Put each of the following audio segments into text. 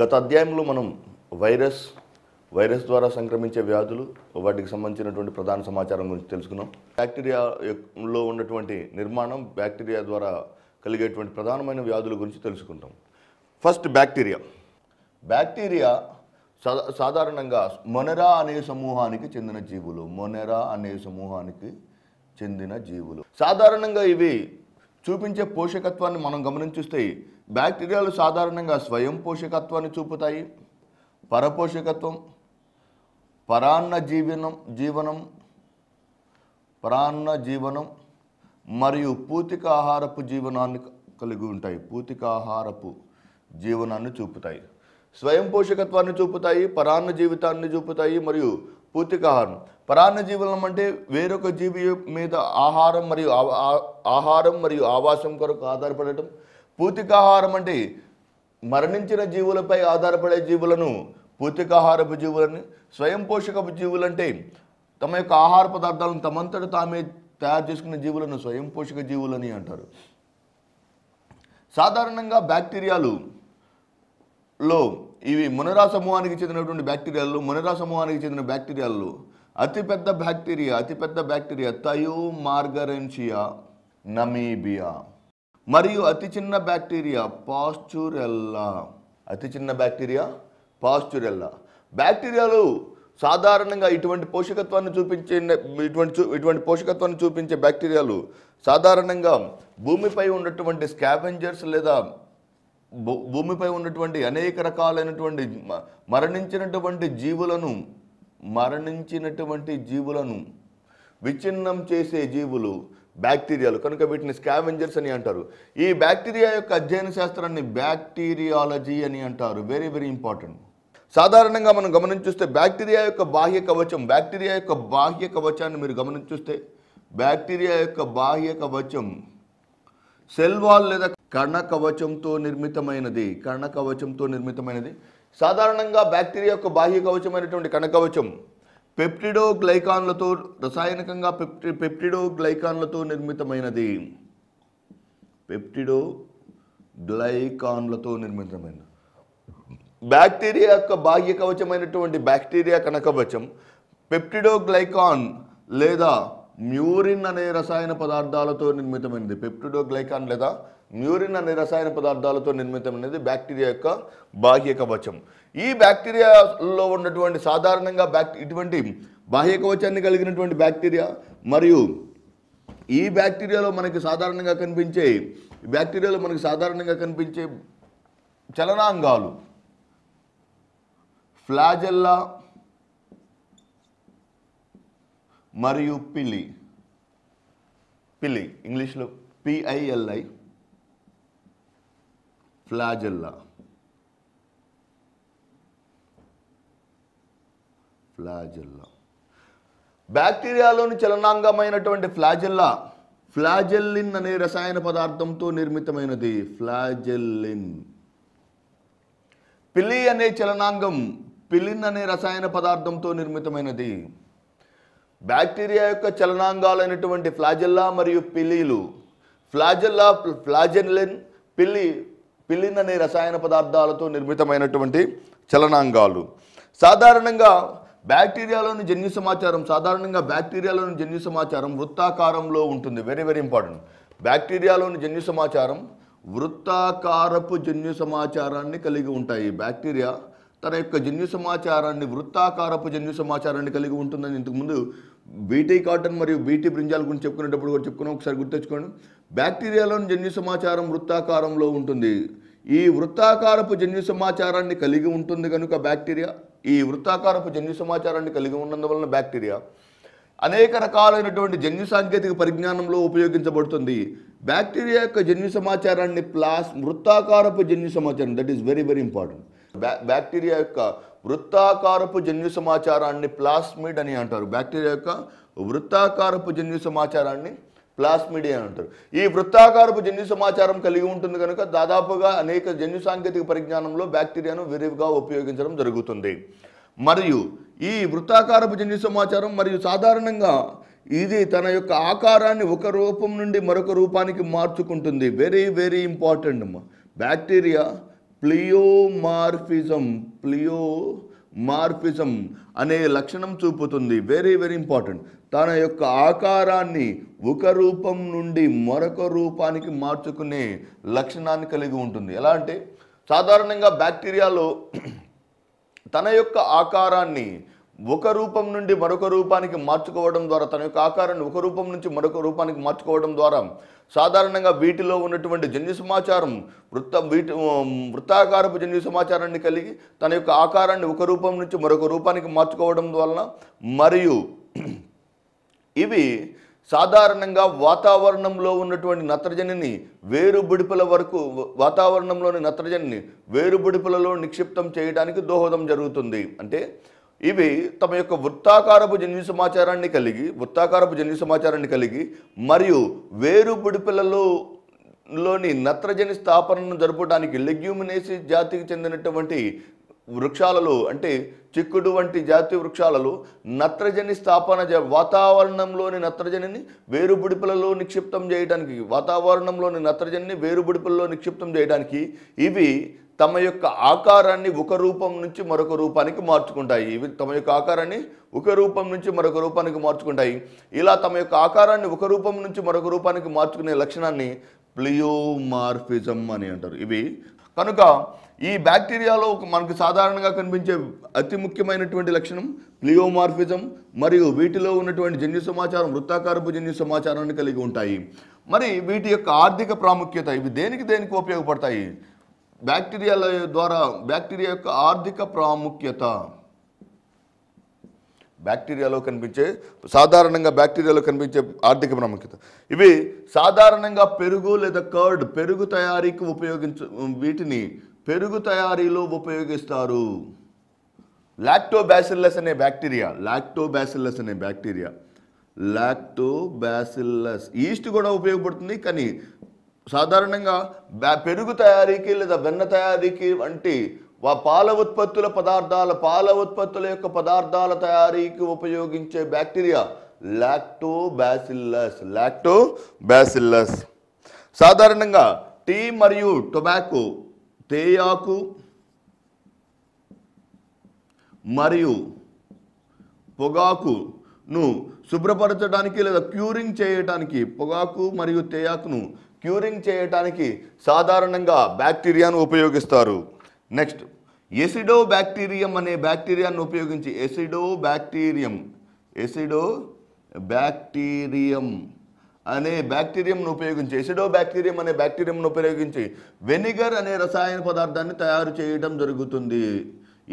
గత అధ్యాయంలో మనం వైరస్ వైరస్ ద్వారా సంక్రమించే వ్యాధులు వాటికి సంబంధించినటువంటి ప్రధాన సమాచారం గురించి తెలుసుకున్నాం. బ్యాక్టీరియా లో ఉన్నటువంటి నిర్మాణం బ్యాక్టీరియా ద్వారా కలిగేటువంటి ప్రధానమైన వ్యాధుల గురించి తెలుసుకుంటాం ఫస్ట్ బ్యాక్టీరియా బ్యాక్టీరియా సా- సాధారణంగా మొనెరా అనే సమూహానికి చెందిన జీవులు. మొనెరా అనే సమూహానికి చెందిన జీవులు. సాధారణంగా ఇవి చూపించే పోషకత్వాన్ని మనం గమనించిస్తే బ్యాక్టీరియాలు సాధారణంగా స్వయం పోషకత్వాన్ని చూపుతాయి. పరపోషకత్వం పరాన్న జీవనం జీవనం పరాన్న జీవనం మరియు పూతిక ఆహారపు జీవనాన్ని కలిగి ఉంటాయి. పూతిక ఆహారపు జీవనాన్ని చూపుతాయి. స్వయం పోషకత్వాన్ని చూపుతాయి పరాన్న జీవితాన్ని చూపుతాయి మరియు పూతికాహారం. పరాన్న జీవనం అంటే వేరొక జీవి మీద ఆహారం మరియు ఆహారం మరియు ఆవాసం కొరకు ఆధారపడటం పూతికాహారం అంటే మరణించిన జీవులపై ఆధారపడే జీవులను పూతికాహారపు జీవులని స్వయం పోషకపు జీవులంటే తమ యొక్క ఆహార పదార్థాలను తమంతట తామే తయారు చేసుకునే జీవులను స్వయం పోషక జీవులని అంటారు. సాధారణంగా బ్యాక్టీరియాలు లో ఇవి మునరా సమూహానికి చెందినటువంటి బ్యాక్టీరియాలు మునరా సమూహానికి చెందిన బ్యాక్టీరియాలు. అతిపెద్ద బ్యాక్టీరియా అతిపెద్ద బ్యాక్టీరియా తయో మార్గరెన్షియా నమీబియా. మరియు అతి చిన్న బ్యాక్టీరియా పాస్చురెల్లా. అతి చిన్న బ్యాక్టీరియా పాస్చురెల్లా. బ్యాక్టీరియాలు సాధారణంగా ఇటువంటి పోషకత్వాన్ని చూపించే ఇటువంటి చూ- ఇటువంటి పోషకత్వాన్ని చూపించే బ్యాక్టీరియాలు సాధారణంగా భూమిపై ఉన్నటువంటి స్కావెంజర్స్ లేదా భూ- భూమిపై ఉన్నటువంటి అనేక రకాలైనటువంటి మ- మరణించినటువంటి జీవులను మరణించినటువంటి జీవులను విచ్ఛిన్నం చేసే జీవులు బ్యాక్టీరియాలు కనుక వీటిని స్కావెంజర్స్ అని అంటారు. ఈ బ్యాక్టీరియా యొక్క అధ్యయన శాస్త్రాన్ని బ్యాక్టీరియాలజీ అని అంటారు. వెరీ వెరీ ఇంపార్టెంట్ సాధారణంగా మనం గమనించుస్తే బ్యాక్టీరియా యొక్క బాహ్య కవచం బ్యాక్టీరియా యొక్క బాహ్య కవచాన్ని మీరు గమనించుస్తే బ్యాక్టీరియా యొక్క బాహ్య కవచం సెల్ వాల్ లేదా కణ కవచంతో నిర్మితమైనది. కణ కవచంతో నిర్మితమైనది. సాధారణంగా బ్యాక్టీరియా యొక్క బాహ్య కవచమైనటువంటి కణ కవచం పెప్టిడో గ్లైకాన్లతో రసాయనికంగా పెప్టి పెప్టిడో గ్లైకాన్లతో నిర్మితమైనది. పెప్టిడో గ్లైకాన్లతో నిర్మితమైనది. బ్యాక్టీరియా యొక్క బాహ్య కవచమైనటువంటి బ్యాక్టీరియా కనకవచం పెప్టిడో గ్లైకాన్ లేదా మ్యూరిన్ అనే రసాయన పదార్థాలతో నిర్మితమైనది. పెప్టిడో గ్లైకాన్ లేదా మ్యూరిన్ అనే రసాయన పదార్థాలతో నిర్మితమైనది బ్యాక్టీరియా యొక్క బాహ్య కవచం ఈ బ్యాక్టీరియాలో ఉన్నటువంటి సాధారణంగా బ్యాక్ ఇటువంటి బాహ్య కవచాన్ని కలిగినటువంటి బ్యాక్టీరియా మరియు ఈ బ్యాక్టీరియాలో మనకి సాధారణంగా కనిపించే ఈ బ్యాక్టీరియాలో మనకి సాధారణంగా కనిపించే చలనాంగాలు ఫ్లాజెల్లా మరియు పిలి పిలి ఇంగ్లీష్లో P I L I. Flagella. Flagella. బ్యాక్టీరియాలోని చలనాంగమైనటువంటి ఫ్లాజెల్లా ఫ్లాజెల్లిన్ అనే రసాయన పదార్థంతో నిర్మితమైనది ఫ్లాజెల్లిన్. పిలి అనే చలనాంగం పిలిన్ అనే రసాయన పదార్థంతో నిర్మితమైనది. బ్యాక్టీరియా యొక్క చలనాంగాలైనటువంటి ఫ్లాజెల్లా మరియు పిలీలు. ఫ్లాజెల్లా ఫ్లాజెల్లిన్ పిల్లి పిల్లిన్ అనే రసాయన పదార్థాలతో నిర్మితమైనటువంటి చలనాంగాలు. సాధారణంగా బ్యాక్టీరియాలోని జన్యు సమాచారం సాధారణంగా బ్యాక్టీరియాలోని జన్యు సమాచారం వృత్తాకారంలో ఉంటుంది. వెరీ వెరీ ఇంపార్టెంట్ బ్యాక్టీరియాలోని జన్యు సమాచారం వృత్తాకారపు జన్యు సమాచారాన్ని కలిగి ఉంటాయి. బ్యాక్టీరియా తన యొక్క జన్యు సమాచారాన్ని వృత్తాకారపు జన్యు సమాచారాన్ని కలిగి ఉంటుందని ఇంతకుముందు బీటీ కాటన్ మరియు బీటీ బ్రింజాల గురించి చెప్పుకునేటప్పుడు కూడా చెప్పుకున్నాం. ఒకసారి గుర్తుంచుకోండి బ్యాక్టీరియాలోని జన్యు సమాచారం వృత్తాకారంలో ఉంటుంది. ఈ వృత్తాకారపు జన్యు సమాచారాన్ని కలిగి ఉంటుంది కనుక బ్యాక్టీరియా. ఈ వృత్తాకారపు జన్యు సమాచారాన్ని కలిగి ఉన్నందువలన బ్యాక్టీరియా. అనేక రకాలైనటువంటి జన్యు సాంకేతిక పరిజ్ఞానంలో ఉపయోగించబడుతుంది. బ్యాక్టీరియా యొక్క జన్యు సమాచారాన్ని ప్లాస్ వృత్తాకారపు జన్యు సమాచారం that is very very important bacteria యొక్క వృత్తాకారపు జన్యు సమాచారాన్ని ప్లాస్మిడ్ అని అంటారు. బ్యాక్టీరియా యొక్క వృత్తాకారపు జన్యు సమాచారాన్ని ప్లాస్మిడియా అని అంటారు. ఈ వృత్తాకారపు జన్యు సమాచారం కలిగి ఉంటుంది కనుక దాదాపుగా అనేక జన్యు సాంకేతిక పరిజ్ఞానంలో బ్యాక్టీరియాను విరివిగా ఉపయోగించడం జరుగుతుంది. మరియు ఈ వృత్తాకారపు జన్యు సమాచారం మరియు సాధారణంగా ఇది తన యొక్క ఆకారాన్ని ఒక రూపం నుండి మరొక రూపానికి మార్చుకుంటుంది. Very very important bacteria pleomorphism మార్పిజం అనే లక్షణం చూపుతుంది. వెరీ వెరీ ఇంపార్టెంట్ తన యొక్క ఆకారాన్ని ఒక రూపం నుండి మరొక రూపానికి మార్చుకునే లక్షణాన్ని కలిగి ఉంటుంది. ఎలా అంటే సాధారణంగా బ్యాక్టీరియాలో తన యొక్క ఆకారాన్ని ఒక రూపం నుండి మరొక రూపానికి మార్చుకోవడం ద్వారా తన యొక్క ఆకారాన్ని ఒక రూపం నుంచి మరొక రూపానికి మార్చుకోవడం ద్వారా సాధారణంగా వీటిలో ఉన్నటువంటి జన్యు సమాచారం వృత్త వీటి వృత్తాకారపు జన్యు సమాచారాన్ని కలిగి తన యొక్క ఆకారాన్ని ఒక రూపం నుంచి మరొక రూపానికి మార్చుకోవడం వలన మరియు ఇవి సాధారణంగా వాతావరణంలో ఉన్నటువంటి నత్రజనిని వేరు బుడిపల వరకు వాతావరణంలోని నత్రజనిని వేరు బుడిపలలో నిక్షిప్తం చేయడానికి దోహదం జరుగుతుంది. అంటే ఇవి తమ యొక్క వృత్తాకారపు జన్యు సమాచారాన్ని కలిగి వృత్తాకారపు జన్యు సమాచారాన్ని కలిగి మరియు వేరు బుడిపలలో లోని నత్రజని స్థాపనను జరపడానికి లెగ్యూమినేసి జాతికి చెందినటువంటి వృక్షాలలో అంటే చిక్కుడు వంటి జాతి వృక్షాలలో నత్రజని స్థాపన జ వాతావరణంలోని నత్రజనిని వేరుబుడిపులలో నిక్షిప్తం చేయడానికి వాతావరణంలోని నత్రజనిని వేరుబుడిపులలో నిక్షిప్తం చేయడానికి ఇవి తమ యొక్క ఆకారాన్ని ఒక రూపం నుంచి మరొక రూపానికి మార్చుకుంటాయి. ఇవి తమ యొక్క ఆకారాన్ని ఒక రూపం నుంచి మరొక రూపానికి మార్చుకుంటాయి. ఇలా తమ యొక్క ఆకారాన్ని ఒక రూపం నుంచి మరొక రూపానికి మార్చుకునే లక్షణాన్ని ప్లియోమార్ఫిజం అని అంటారు. ఇవి కనుక ఈ బ్యాక్టీరియాలో ఒక మనకు సాధారణంగా కనిపించే అతి ముఖ్యమైనటువంటి లక్షణం ప్లియోమార్ఫిజం మరియు వీటిలో ఉన్నటువంటి జన్యు సమాచారం వృత్తాకారపు జన్యు సమాచారాన్ని కలిగి ఉంటాయి. మరి వీటి యొక్క ఆర్థిక ప్రాముఖ్యత ఇవి దేనికి దేనికి ఉపయోగపడతాయి? బ్యాక్టీరియాల ద్వారా బ్యాక్టీరియా యొక్క ఆర్థిక ప్రాముఖ్యత. బ్యాక్టీరియాలో కనిపించే సాధారణంగా బ్యాక్టీరియాలో కనిపించే ఆర్థిక ప్రాముఖ్యత. ఇవి సాధారణంగా పెరుగు లేదా కర్డ్ పెరుగు తయారీకి ఉపయోగించ వీటిని పెరుగు తయారీలో ఉపయోగిస్తారు. లాక్టోబ్యాసిల్లస్ అనే బ్యాక్టీరియా లాక్టోబ్యాసిల్లస్ అనే బ్యాక్టీరియా. లాక్టోబ్యాసిల్లస్ ఈస్ట్ కూడా ఉపయోగపడుతుంది కానీ సాధారణంగా బ్యా- పెరుగు తయారీకి లేదా వెన్న తయారీకి వంటి వా- పాల ఉత్పత్తుల పదార్థాల పాల ఉత్పత్తుల యొక్క పదార్థాల తయారీకి ఉపయోగించే బ్యాక్టీరియా లాక్టోబాసిల్లస్ లాక్టోబాసిల్లస్. సాధారణంగా టీ మరియు టొబాకో తేయాకు మరియు పొగాకును శుభ్రపరచడానికి లేదా క్యూరింగ్ చేయడానికి పొగాకు మరియు తేయాకును క్యూరింగ్ చేయటానికి సాధారణంగా బ్యాక్టీరియాను ఉపయోగిస్తారు. నెక్స్ట్ ఎసిడో బ్యాక్టీరియం అనే బ్యాక్టీరియాను ఉపయోగించి ఎసిడో బ్యాక్టీరియం ఎసిడో బ్యాక్టీరియం అనే బ్యాక్టీరియంను ఉపయోగించి ఎసిడో బ్యాక్టీరియం అనే బ్యాక్టీరియంను ఉపయోగించి వెనిగర్ అనే రసాయన పదార్థాన్ని తయారు చేయడం జరుగుతుంది.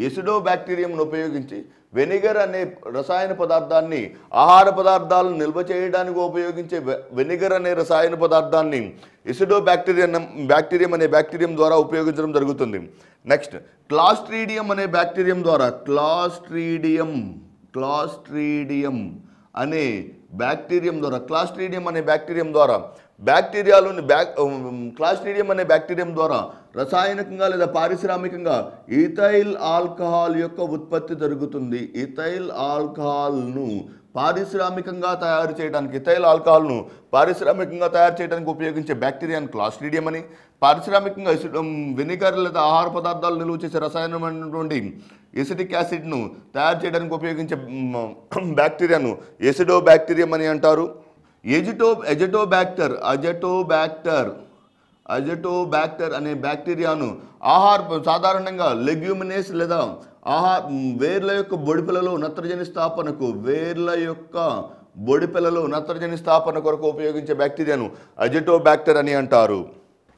ఎసిడో బ్యాక్టీరియంను ఉపయోగించి వెనిగర్ అనే రసాయన పదార్థాన్ని ఆహార పదార్థాలను నిల్వ చేయడానికి ఉపయోగించే వెనిగర్ అనే రసాయన పదార్థాన్ని ఇసిడో బ్యాక్టీరియా బ్యాక్టీరియం అనే బ్యాక్టీరియం ద్వారా ఉపయోగించడం జరుగుతుంది. నెక్స్ట్ క్లాస్ట్రీడియం అనే బ్యాక్టీరియం ద్వారా క్లాస్ట్రీడియం క్లాస్ట్రీడియం అనే బ్యాక్టీరియం ద్వారా క్లాస్ట్రీడియం అనే బ్యాక్టీరియం ద్వారా బ్యాక్టీరియాలోని బ్యాక్ క్లాస్ట్రీడియం అనే బ్యాక్టీరియం ద్వారా రసాయనికంగా లేదా పారిశ్రామికంగా ఈథైల్ ఆల్కహాల్ యొక్క ఉత్పత్తి జరుగుతుంది. ఈథైల్ ఆల్కహాల్ను పారిశ్రామికంగా తయారు చేయడానికి ఇథైల్ ఆల్కహాల్ను పారిశ్రామికంగా తయారు చేయడానికి ఉపయోగించే బ్యాక్టీరియాను క్లాస్ట్రీడియం అని పారిశ్రామికంగా ఎసిడ్ వెనిగర్ లేదా ఆహార పదార్థాలు నిల్వ చేసే రసాయనమైనటువంటి ఎసిటిక్ యాసిడ్ను తయారు చేయడానికి ఉపయోగించే బ్యాక్టీరియాను ఎసిడో బ్యాక్టీరియం అని అంటారు. ఎజిటో ఎజటోబ్యాక్టర్ అజటోబ్యాక్టర్ అజటోబ్యాక్టర్ అనే బ్యాక్టీరియాను ఆహార సాధారణంగా లెగ్యూమినేస్ లేదా ఆహార వేర్ల యొక్క బొడిపిలలో నత్రజని స్థాపనకు వేర్ల యొక్క బొడిపిలలో నత్రజని స్థాపన కొరకు ఉపయోగించే బ్యాక్టీరియాను అజటోబ్యాక్టర్ అని అంటారు.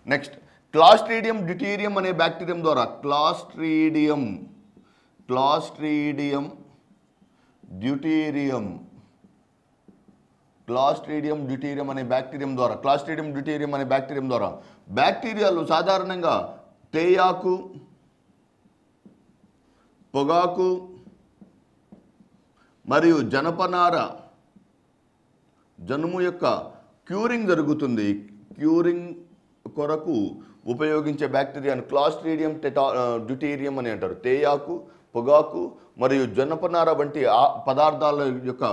నెక్స్ట్ క్లాస్ట్రీడియం డ్యూటీరియం అనే బ్యాక్టీరియం ద్వారా clostridium clostridium deuterium clostridium deuterium అనే బ్యాక్టీరియం ద్వారా క్లాస్ట్రీడియం డ్యూటీరియం అనే బ్యాక్టీరియం ద్వారా. బ్యాక్టీరియాలు సాధారణంగా తేయాకు పొగాకు మరియు జనపనార జనుము యొక్క క్యూరింగ్ జరుగుతుంది. క్యూరింగ్ కొరకు ఉపయోగించే బ్యాక్టీరియాను క్లాస్ట్రీడియం టెటా డ్యూటీరియం అని అంటారు. తేయాకు పొగాకు మరియు జనపనార వంటి పదార్థాల యొక్క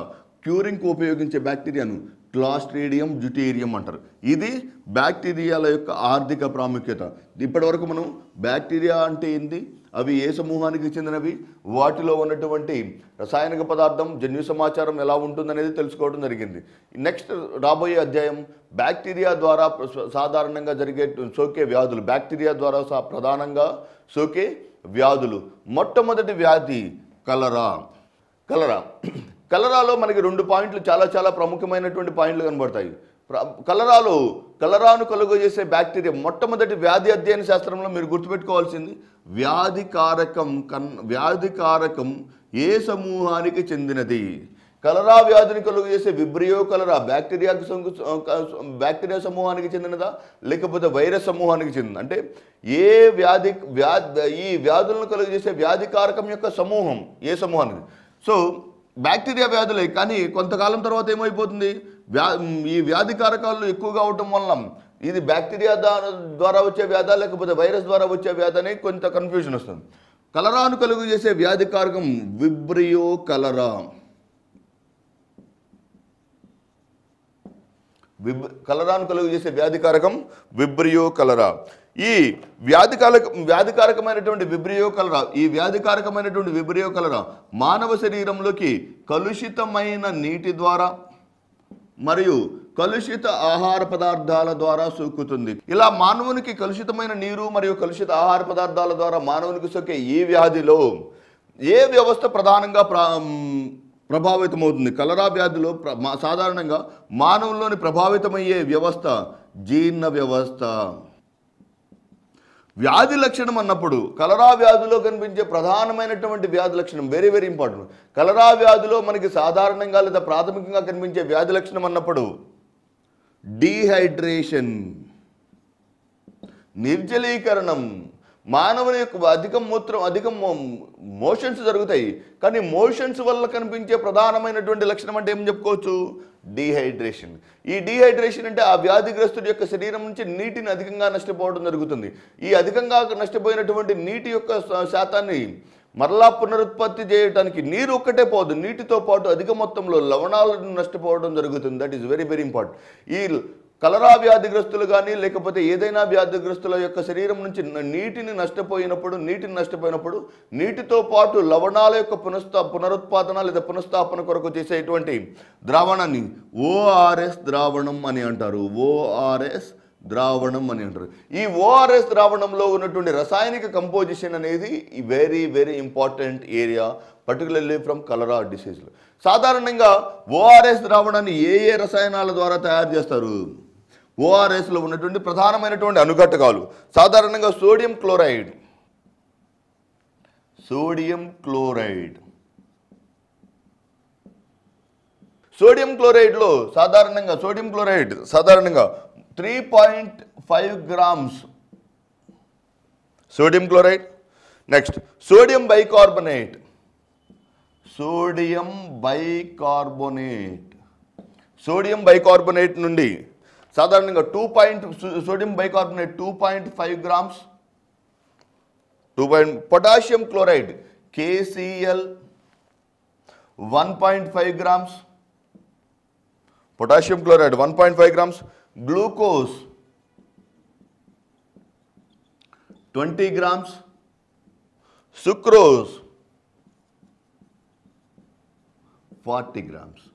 క్యూరింగ్కు ఉపయోగించే బ్యాక్టీరియాను క్లాస్ట్రీడియం జుటీరియం అంటారు. ఇది బ్యాక్టీరియాల యొక్క ఆర్థిక ప్రాముఖ్యత. ఇప్పటివరకు మనం బ్యాక్టీరియా అంటే ఏంది? అవి ఏ సమూహానికి చెందినవి? వాటిలో ఉన్నటువంటి రసాయనిక పదార్థం జన్యు సమాచారం ఎలా ఉంటుందనేది తెలుసుకోవడం జరిగింది. నెక్స్ట్ రాబోయే అధ్యాయం బ్యాక్టీరియా ద్వారా సాధారణంగా జరిగే సోకే వ్యాధులు. బ్యాక్టీరియా ద్వారా ప్రధానంగా సోకే వ్యాధులు. మొట్టమొదటి వ్యాధి కలరా. కలరా. కలరాలో మనకి రెండు పాయింట్లు చాలా చాలా ప్రముఖమైనటువంటి పాయింట్లు కనబడతాయి. ప్ర- కలరాలో కలరాను కలుగజేసే బ్యాక్టీరియా మొట్టమొదటి వ్యాధి అధ్యయన శాస్త్రంలో మీరు గుర్తుపెట్టుకోవాల్సింది వ్యాధి కారకం కన్ వ్యాధికారకం ఏ సమూహానికి చెందినది? కలరా వ్యాధిని కలుగు చేసే విబ్రియో కలరా బ్యాక్టీరియాకి బ్యాక్టీరియా సమూహానికి చెందినదా? లేకపోతే వైరస్ సమూహానికి చెందిన అంటే ఏ వ్యాధి వ్యాధి ఈ వ్యాధులను కలుగు చేసే వ్యాధి కారకం యొక్క సమూహం ఏ సమూహానికి? సో బ్యాక్టీరియా వ్యాధులే కానీ కొంతకాలం తర్వాత ఏమైపోతుంది? వ్యా ఈ వ్యాధి కారకాలు ఎక్కువగా అవటం వలన ఇది బ్యాక్టీరియా ద్వారా ద్వారా వచ్చే వ్యాధ లేకపోతే వైరస్ ద్వారా వచ్చే వ్యాధి అని కొంత కన్ఫ్యూజన్ వస్తుంది. కలరాను కలుగు చేసే వ్యాధి కారకం విబ్రియో కలరా. విబ్ కలరాను కలుగు చేసే వ్యాధి కారకం విబ్రియో కలరా. ఈ వ్యాధికారక వ్యాధికారకమైనటువంటి విబ్రియో కలరా ఈ వ్యాధికారకమైనటువంటి విబ్రియో కలరా మానవ శరీరంలోకి కలుషితమైన నీటి ద్వారా మరియు కలుషిత ఆహార పదార్థాల ద్వారా సోకుతుంది. ఇలా మానవునికి కలుషితమైన నీరు మరియు కలుషిత ఆహార పదార్థాల ద్వారా మానవునికి సోకే ఈ వ్యాధిలో ఏ వ్యవస్థ ప్రధానంగా ప్రా ప్రభావితమవుతుంది? కలరా వ్యాధిలో సాధారణంగా మానవుల్లోని ప్రభావితమయ్యే వ్యవస్థ జీర్ణ వ్యవస్థ. వ్యాధి లక్షణం అన్నప్పుడు కలరా వ్యాధిలో కనిపించే ప్రధానమైనటువంటి వ్యాధి లక్షణం వెరీ వెరీ ఇంపార్టెంట్ కలరా వ్యాధిలో మనకి సాధారణంగా లేదా ప్రాథమికంగా కనిపించే వ్యాధి లక్షణం అన్నప్పుడు డీహైడ్రేషన్ నిర్జలీకరణం. మానవుని యొక్క అధిక మూత్రం అధిక మోషన్స్ జరుగుతాయి. కానీ మోషన్స్ వల్ల కనిపించే ప్రధానమైనటువంటి లక్షణం అంటే ఏం చెప్పుకోవచ్చు? డీహైడ్రేషన్. ఈ డీహైడ్రేషన్ అంటే ఆ వ్యాధిగ్రస్తుడి యొక్క శరీరం నుంచి నీటిని అధికంగా నష్టపోవడం జరుగుతుంది. ఈ అధికంగా నష్టపోయినటువంటి నీటి యొక్క శాతాన్ని మరలా పునరుత్పత్తి చేయడానికి నీరు ఒక్కటే పోదు. నీటితో పాటు అధిక మొత్తంలో లవణాలను నష్టపోవడం జరుగుతుంది. That is very very important ఈ కలరా వ్యాధిగ్రస్తులు కానీ లేకపోతే ఏదైనా వ్యాధిగ్రస్తుల యొక్క శరీరం నుంచి నీటిని నష్టపోయినప్పుడు నీటిని నష్టపోయినప్పుడు నీటితో పాటు లవణాల యొక్క పునఃస్థా పునరుత్పాదన లేదా పునఃస్థాపన కొరకు చేసేటువంటి ద్రావణాన్ని? ఓఆర్ఎస్ ద్రావణం అని అంటారు. ఓఆర్ఎస్ ద్రావణం అని అంటారు. ఈ ఓఆర్ఎస్ ద్రావణంలో ఉన్నటువంటి రసాయనిక కంపోజిషన్ అనేది very very important area particularly from cholera డిసీజ్లు. సాధారణంగా ఓఆర్ఎస్ ద్రావణాన్ని ఏ ఏ రసాయనాల ద్వారా తయారు చేస్తారు? ఓఆర్ఎస్లో ఉన్నటువంటి ప్రధానమైనటువంటి అనుఘటకాలు. సాధారణంగా sodium chloride. Sodium chloride. Sodium క్లోరైడ్లో సాధారణంగా సోడియం క్లోరైడ్ సాధారణంగా three point five grams sodium chloride. Next sodium bicarbonate. Sodium bicarbonate. Sodium bicarbonate నుండి సాధారణంగా two point sodium bicarbonate two point five grams two point potassium chloride KCl one point five grams potassium chloride one point five grams glucose twenty grams sucrose forty grams.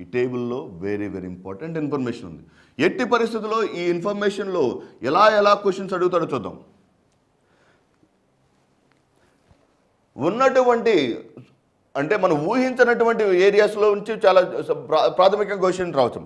ఈ టేబుల్లో very very important information ఉంది. ఎట్టి పరిస్థితుల్లో ఈ ఇన్ఫర్మేషన్లో ఎలా ఎలా questions అడుగుతాడో చూద్దాం. ఉన్నటువంటి అంటే మనం ఊహించినటువంటి ఏరియాస్లో నుంచి చాలా ప్రాథమిక క్వశ్చన్ రావచ్చు.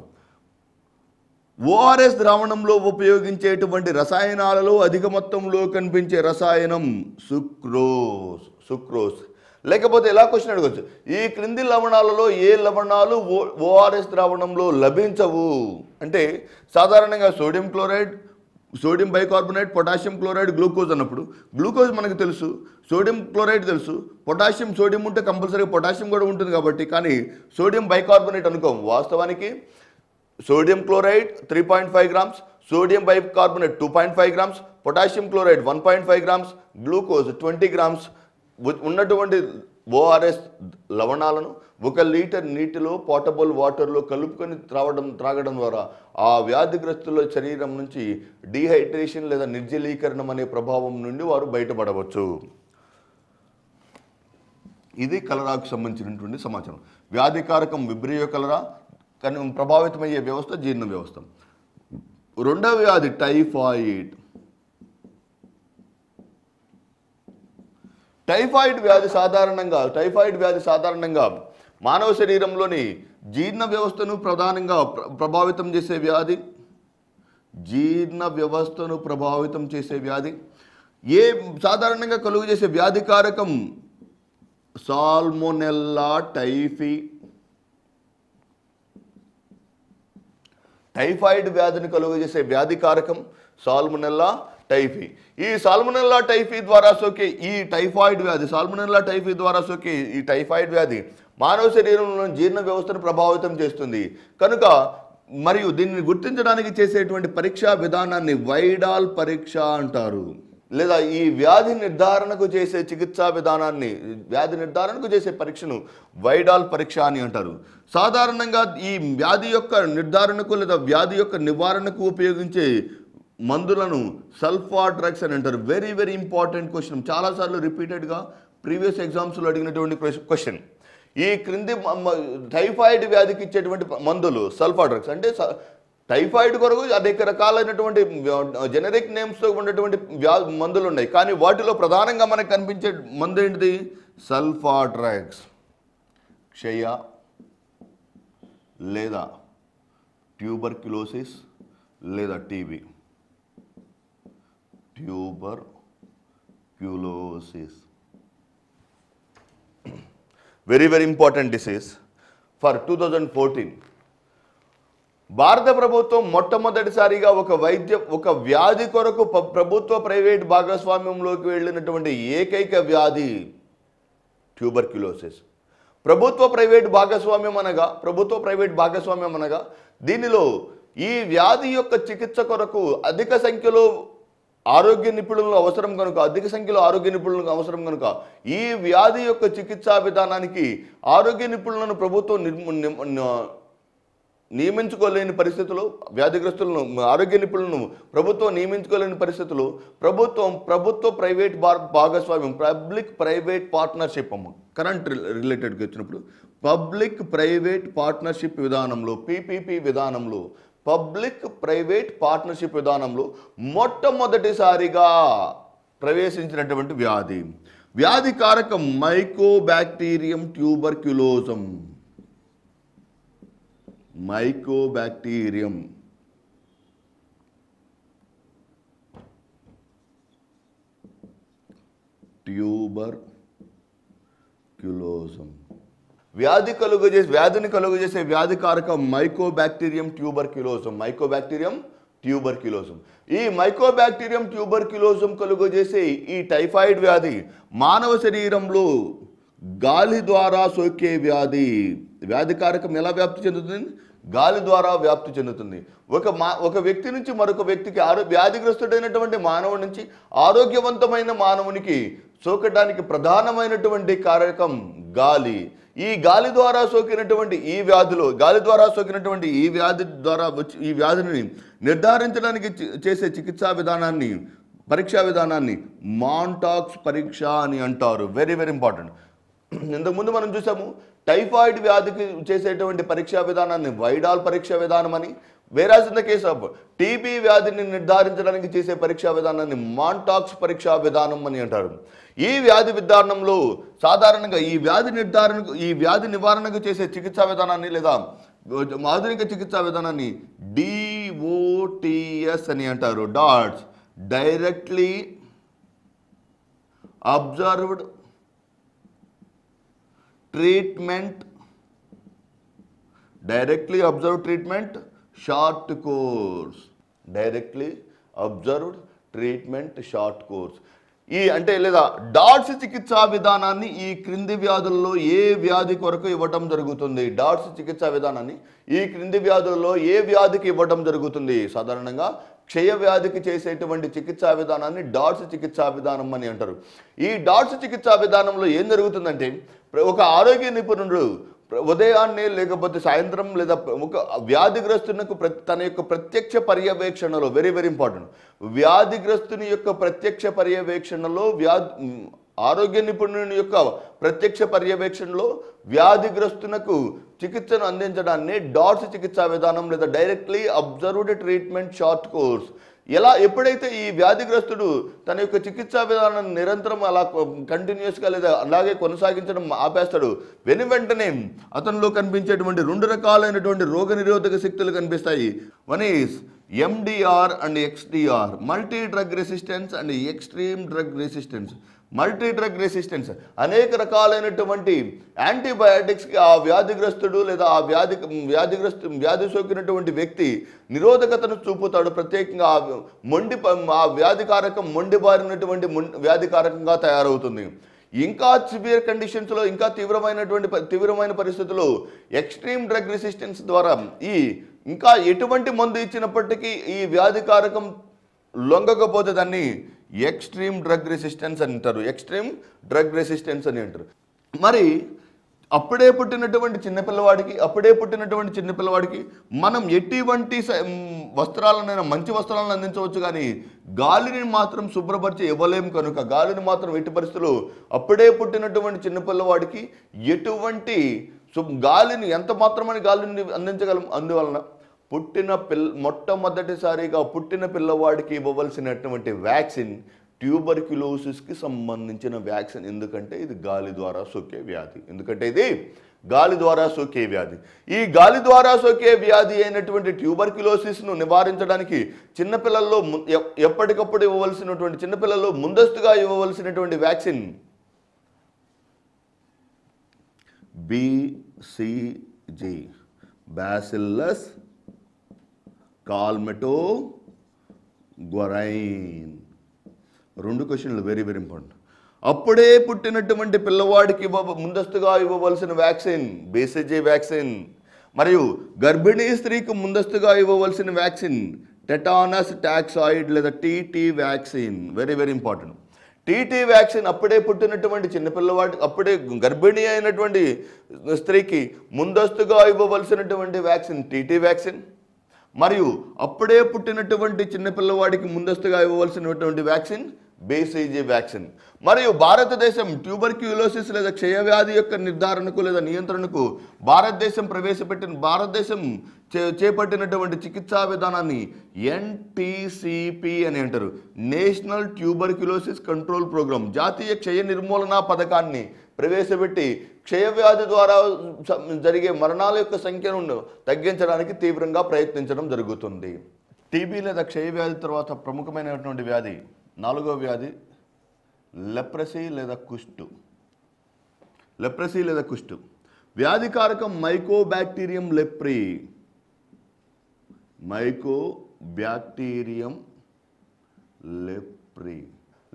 ఓఆర్ఎస్ ద్రావణంలో ఉపయోగించేటువంటి రసాయనాలలో అధిక మొత్తంలో కనిపించే రసాయనం సుక్రోస్ సుక్రోస్. లేకపోతే ఎలా క్వశ్చన్ అడగచ్చు? ఈ క్రింది లవణాలలో ఏ లవణాలు ఓ ఓఆర్ఎస్ ద్రావణంలో లభించవు? అంటే సాధారణంగా sodium chloride sodium bicarbonate potassium chloride glucose అన్నప్పుడు గ్లూకోజ్ మనకు తెలుసు సోడియం క్లోరైడ్ తెలుసు పొటాషియం సోడియం ఉంటే కంపల్సరీ పొటాషియం కూడా ఉంటుంది కాబట్టి కానీ సోడియం బైకార్బోనేట్ అనుకోం వాస్తవానికి sodium chloride three point five grams sodium bicarbonate two point five grams potassium chloride one point five grams glucose twenty grams ఉన్నటువంటి ఓఆర్ఎస్ లవణాలను ఒక లీటర్ నీటిలో పోర్టబుల్ వాటర్లో కలుపుకొని త్రావడం త్రాగడం ద్వారా ఆ వ్యాధిగ్రస్తుల శరీరం నుంచి డీహైడ్రేషన్ లేదా నిర్జలీకరణం అనే ప్రభావం నుండి వారు బయటపడవచ్చు. ఇది కలరాకు సంబంధించినటువంటి సమాచారం. వ్యాధికారకం విబ్రియో కలరా కానీ ప్రభావితమయ్యే వ్యవస్థ జీర్ణ వ్యవస్థ. రెండవ వ్యాధి టైఫాయిడ్. టైఫాయిడ్ వ్యాధి సాధారణంగా టైఫాయిడ్ వ్యాధి సాధారణంగా మానవ శరీరంలోని జీర్ణ వ్యవస్థను ప్రధానంగా ప్రభావితం చేసే వ్యాధి జీర్ణ వ్యవస్థను ప్రభావితం చేసే వ్యాధి ఏ సాధారణంగా కలుగు చేసే వ్యాధికారకం సాల్మోనెల్లా టైఫీ. టైఫాయిడ్ వ్యాధిని కలుగజేసే వ్యాధి కారకం సాల్మొనెల్లా టైఫీ. ఈ సాల్మనల్లా టైఫీ ద్వారా సోకే ఈ టైఫాయిడ్ వ్యాధి సాల్మనల్లా టైఫీ ద్వారా సోకే ఈ టైఫాయిడ్ వ్యాధి మానవ శరీరంలో జీర్ణ వ్యవస్థను ప్రభావితం చేస్తుంది. కనుక మరియు దీన్ని గుర్తించడానికి చేసేటువంటి పరీక్షా విధానాన్ని వైడాల్ పరీక్ష అంటారు. లేదా ఈ వ్యాధి నిర్ధారణకు చేసే చికిత్సా విధానాన్ని వ్యాధి నిర్ధారణకు చేసే పరీక్షను వైడాల్ పరీక్ష అని అంటారు. సాధారణంగా ఈ వ్యాధి యొక్క నిర్ధారణకు లేదా వ్యాధి యొక్క నివారణకు ఉపయోగించే మందులను సల్ఫా డ్రగ్స్ అని అంటారు. వెరీ వెరీ ఇంపార్టెంట్ క్వశ్చన్ చాలాసార్లు రిపీటెడ్గా ప్రీవియస్ ఎగ్జామ్స్లో అడిగినటువంటి క్వశ్చన్ ఈ క్రింది టైఫాయిడ్ వ్యాధికి ఇచ్చేటువంటి మందులు సల్ఫా డ్రగ్స్. అంటే స- టైఫాయిడ్ కొరకు అనేక రకాలైనటువంటి జెనరిక్ నేమ్స్తో ఉన్నటువంటి వ్యా మందులు ఉన్నాయి. కానీ వాటిలో ప్రధానంగా మనకు కనిపించే మందు ఏంటిది? Sulfa drugs. క్షయ లేదా ట్యూబర్క్యులోసిస్ లేదా TB tuberculosis. Very very important disease for two thousand fourteen భారత ప్రభుత్వం మొట్టమొదటిసారిగా ఒక వైద్య ఒక వ్యాధి కొరకు ప్రభుత్వ ప్రైవేట్ భాగస్వామ్యంలోకి వెళ్ళినటువంటి ఏకైక వ్యాధి ట్యూబర్క్యులోసిస్ ప్రభుత్వ ప్రైవేట్ భాగస్వామ్యం అనగా ప్రభుత్వ ప్రైవేట్ భాగస్వామ్యం అనగా దీనిలో ఈ వ్యాధి యొక్క చికిత్స కొరకు అధిక సంఖ్యలో ఆరోగ్య నిపుణులు అవసరం కనుక అధిక సంఖ్యలో ఆరోగ్య నిపుణులకు అవసరం కనుక ఈ వ్యాధి యొక్క చికిత్సా విధానానికి ఆరోగ్య నిపుణులను ప్రభుత్వం నియమించుకోలేని పరిస్థితులు వ్యాధిగ్రస్తులను ఆరోగ్య నిపుణులను ప్రభుత్వం నియమించుకోలేని పరిస్థితులు ప్రభుత్వం ప్రభుత్వ ప్రైవేట్ భాగస్వామ్యం పబ్లిక్ ప్రైవేట్ పార్ట్నర్షిప్ అమ్మ కరెంట్ రిలేటెడ్గా వచ్చినప్పుడు పబ్లిక్ ప్రైవేట్ పార్ట్నర్షిప్ విధానంలో పీపీపీ విధానంలో పబ్లిక్ ప్రైవేట్ పార్ట్నర్షిప్ విధానంలో మొట్టమొదటిసారిగా ప్రవేశించినటువంటి వ్యాధి. వ్యాధి కారకం mycobacterium tuberculosis. Mycobacterium. Tuberculosis వ్యాధి కలుగు చేసే వ్యాధిని కలుగు చేసే వ్యాధి కారకం mycobacterium tuberculosis mycobacterium tuberculosis ఈ మైకోబ్యాక్టీరియం ట్యూబర్ క్యులోజం కలుగు చేసే ఈ టైఫాయిడ్ వ్యాధి మానవ శరీరంలో గాలి ద్వారా సోకే వ్యాధి. వ్యాధి కారకం ఎలా వ్యాప్తి చెందుతుంది? గాలి ద్వారా వ్యాప్తి చెందుతుంది. ఒక మా ఒక వ్యక్తి నుంచి మరొక వ్యక్తికి ఆరో వ్యాధిగ్రస్తుడైనటువంటి మానవుడి నుంచి ఆరోగ్యవంతమైన మానవునికి సోకడానికి ప్రధానమైనటువంటి కారకం గాలి. ఈ గాలి ద్వారా సోకినటువంటి ఈ వ్యాధులు గాలి ద్వారా సోకినటువంటి ఈ వ్యాధి ద్వారా వచ్చి ఈ వ్యాధిని నిర్ధారించడానికి చేసే చికిత్సా విధానాన్ని పరీక్షా విధానాన్ని మాంటాక్స్ పరీక్ష అని అంటారు. వెరీ వెరీ ఇంపార్టెంట్ ఇంతకుముందు మనం చూసాము టైఫాయిడ్ వ్యాధికి చేసేటువంటి పరీక్షా విధానాన్ని వైడాల్ పరీక్షా విధానం అని. Whereas in the case of TB వ్యాధిని నిర్ధారించడానికి చేసే పరీక్షా విధానాన్ని మాంటాక్స్ పరీక్షా విధానం అని అంటారు. ఈ వ్యాధి విధానంలో సాధారణంగా ఈ వ్యాధి నిర్ధారణకు ఈ వ్యాధి నివారణకు చేసే చికిత్సా విధానాన్ని లేదా ఆధునిక చికిత్సా విధానాన్ని డిఓటిఎస్ అని అంటారు. DOTS directly observed treatment directly observe treatment short course directly observed treatment short course ఈ అంటే లేదా డాట్స్ చికిత్సా విధానాన్ని ఈ క్రింది వ్యాధుల్లో ఏ వ్యాధి కొరకు ఇవ్వటం జరుగుతుంది? డాట్స్ చికిత్సా విధానాన్ని ఈ క్రింది వ్యాధుల్లో ఏ వ్యాధికి ఇవ్వటం జరుగుతుంది? సాధారణంగా క్షయ వ్యాధికి చేసేటువంటి చికిత్సా విధానాన్ని డాట్స్ చికిత్సా విధానం అని అంటారు. ఈ డాట్స్ చికిత్సా విధానంలో ఏం జరుగుతుందంటే ఒక ఆరోగ్య నిపుణుడు ఉదయాన్నే లేకపోతే సాయంత్రం లేదా ఒక వ్యాధిగ్రస్తునకు తన యొక్క ప్రత్యక్ష పర్యవేక్షణలో వెరీ వెరీ ఇంపార్టెంట్ వ్యాధిగ్రస్తుని యొక్క ప్రత్యక్ష పర్యవేక్షణలో వ్యాధి ఆరోగ్య నిపుణుని యొక్క ప్రత్యక్ష పర్యవేక్షణలో వ్యాధిగ్రస్తునకు చికిత్సను అందించడాన్ని డాట్స్ చికిత్సా విధానం లేదా directly observed treatment short course ఎలా ఎప్పుడైతే ఈ వ్యాధిగ్రస్తుడు తన యొక్క చికిత్సా విధానాన్ని నిరంతరం అలా కంటిన్యూస్గా లేదా అలాగే కొనసాగించడం ఆపేస్తాడు వెను వెంటనే అతనిలో కనిపించేటువంటి రెండు రకాలైనటువంటి రోగ నిరోధక శక్తులు కనిపిస్తాయి. One is MDR and XDR multi drug resistance and extreme drug resistance multi drug resistance. అనేక రకాలైనటువంటి యాంటీబయాటిక్స్కి ఆ వ్యాధిగ్రస్తుడు లేదా ఆ వ్యాధి వ్యాధిగ్రస్తు వ్యాధి సోకినటువంటి వ్యక్తి నిరోధకతను చూపుతాడు. ప్రత్యేకంగా ఆ మొండి ఆ వ్యాధికారకం మొండి బారినటువంటి వ్యాధికారకంగా తయారవుతుంది. ఇంకా సివియర్ కండిషన్స్లో ఇంకా తీవ్రమైనటువంటి తీవ్రమైన పరిస్థితులు ఎక్స్ట్రీమ్ డ్రగ్ రెసిస్టెన్స్ ద్వారా ఈ ఇంకా ఎటువంటి మందు ఇచ్చినప్పటికీ ఈ వ్యాధికారకం లొంగకపోతే దాన్ని ఎక్స్ట్రీమ్ డ్రగ్ రెసిస్టెన్స్ అని అంటారు. ఎక్స్ట్రీమ్ డ్రగ్ రెసిస్టెన్స్ అని అంటారు. మరి అప్పుడే పుట్టినటువంటి చిన్నపిల్లవాడికి అప్పుడే పుట్టినటువంటి చిన్నపిల్లవాడికి మనం ఎటువంటి వస్త్రాలనైనా మంచి వస్త్రాలను అందించవచ్చు కానీ గాలిని మాత్రం శుభ్రపరిచి ఇవ్వలేము కనుక గాలిని మాత్రం ఎట్టి పరిస్థితులు అప్పుడే పుట్టినటువంటి చిన్నపిల్లవాడికి ఎటువంటి గాలిని ఎంత మాత్రమని గాలిని అందించగలం అందువలన పుట్టిన పిల్ల మొట్టమొదటిసారిగా పుట్టిన పిల్లవాడికి ఇవ్వవలసినటువంటి వ్యాక్సిన్ ట్యూబర్క్యులోసిస్కి సంబంధించిన వ్యాక్సిన్. ఎందుకంటే ఇది గాలి ద్వారా సోకే వ్యాధి. ఎందుకంటే ఇది గాలి ద్వారా సోకే వ్యాధి. ఈ గాలి ద్వారా సోకే వ్యాధి అయినటువంటి ట్యూబర్క్యులోసిస్ను నివారించడానికి చిన్నపిల్లల్లో ము- ఎ- ఎప్పటికప్పుడు ఇవ్వవలసినటువంటి చిన్నపిల్లల్లో ముందస్తుగా ఇవ్వవలసినటువంటి vaccine BCG bacillus Calmette Guerin రెండు క్వశ్చన్లు వెరీ వెరీ ఇంపార్టెంట్ అప్పుడే పుట్టినటువంటి పిల్లవాడికి ఇవ్వ ముందస్తుగా ఇవ్వవలసిన వ్యాక్సిన్ బేసిజే వ్యాక్సిన్. మరియు గర్భిణీ స్త్రీకి ముందస్తుగా ఇవ్వవలసిన వ్యాక్సిన్ టెటానస్ టాక్సాయిడ్ లేదా TT vaccine very very important TT vaccine అప్పుడే పుట్టినటువంటి చిన్నపిల్లవాడికి అప్పుడే గర్భిణీ అయినటువంటి స్త్రీకి ముందస్తుగా ఇవ్వవలసినటువంటి వ్యాక్సిన్ టీటీ వ్యాక్సిన్ మరియు అప్పుడే పుట్టినటువంటి చిన్నపిల్లవాడికి ముందస్తుగా ఇవ్వవలసినటువంటి వ్యాక్సిన్ బేసీజీ వ్యాక్సిన్. మరియు భారతదేశం ట్యూబర్క్యూలోసిస్ లేదా క్షయవ్యాధి యొక్క నిర్ధారణకు లేదా నియంత్రణకు భారతదేశం ప్రవేశపెట్టిన భారతదేశం చే చేపట్టినటువంటి చికిత్సా విధానాన్ని ఎన్టీసీపీ అని అంటారు. నేషనల్ ట్యూబర్క్యులోసిస్ కంట్రోల్ ప్రోగ్రామ్ జాతీయ క్షయ నిర్మూలన పథకాన్ని ప్రవేశపెట్టి క్షయవ్యాధి ద్వారా జరిగే మరణాల యొక్క సంఖ్యను తగ్గించడానికి తీవ్రంగా ప్రయత్నించడం జరుగుతుంది. టీబీ లేదా క్షయవ్యాధి తర్వాత ప్రముఖమైనటువంటి వ్యాధి నాలుగో వ్యాధి లెప్రసీ లేదా కుష్టు. లెప్రసీ లేదా కుష్టు. వ్యాధికారకం mycobacterium leprae. Mycobacterium leprae.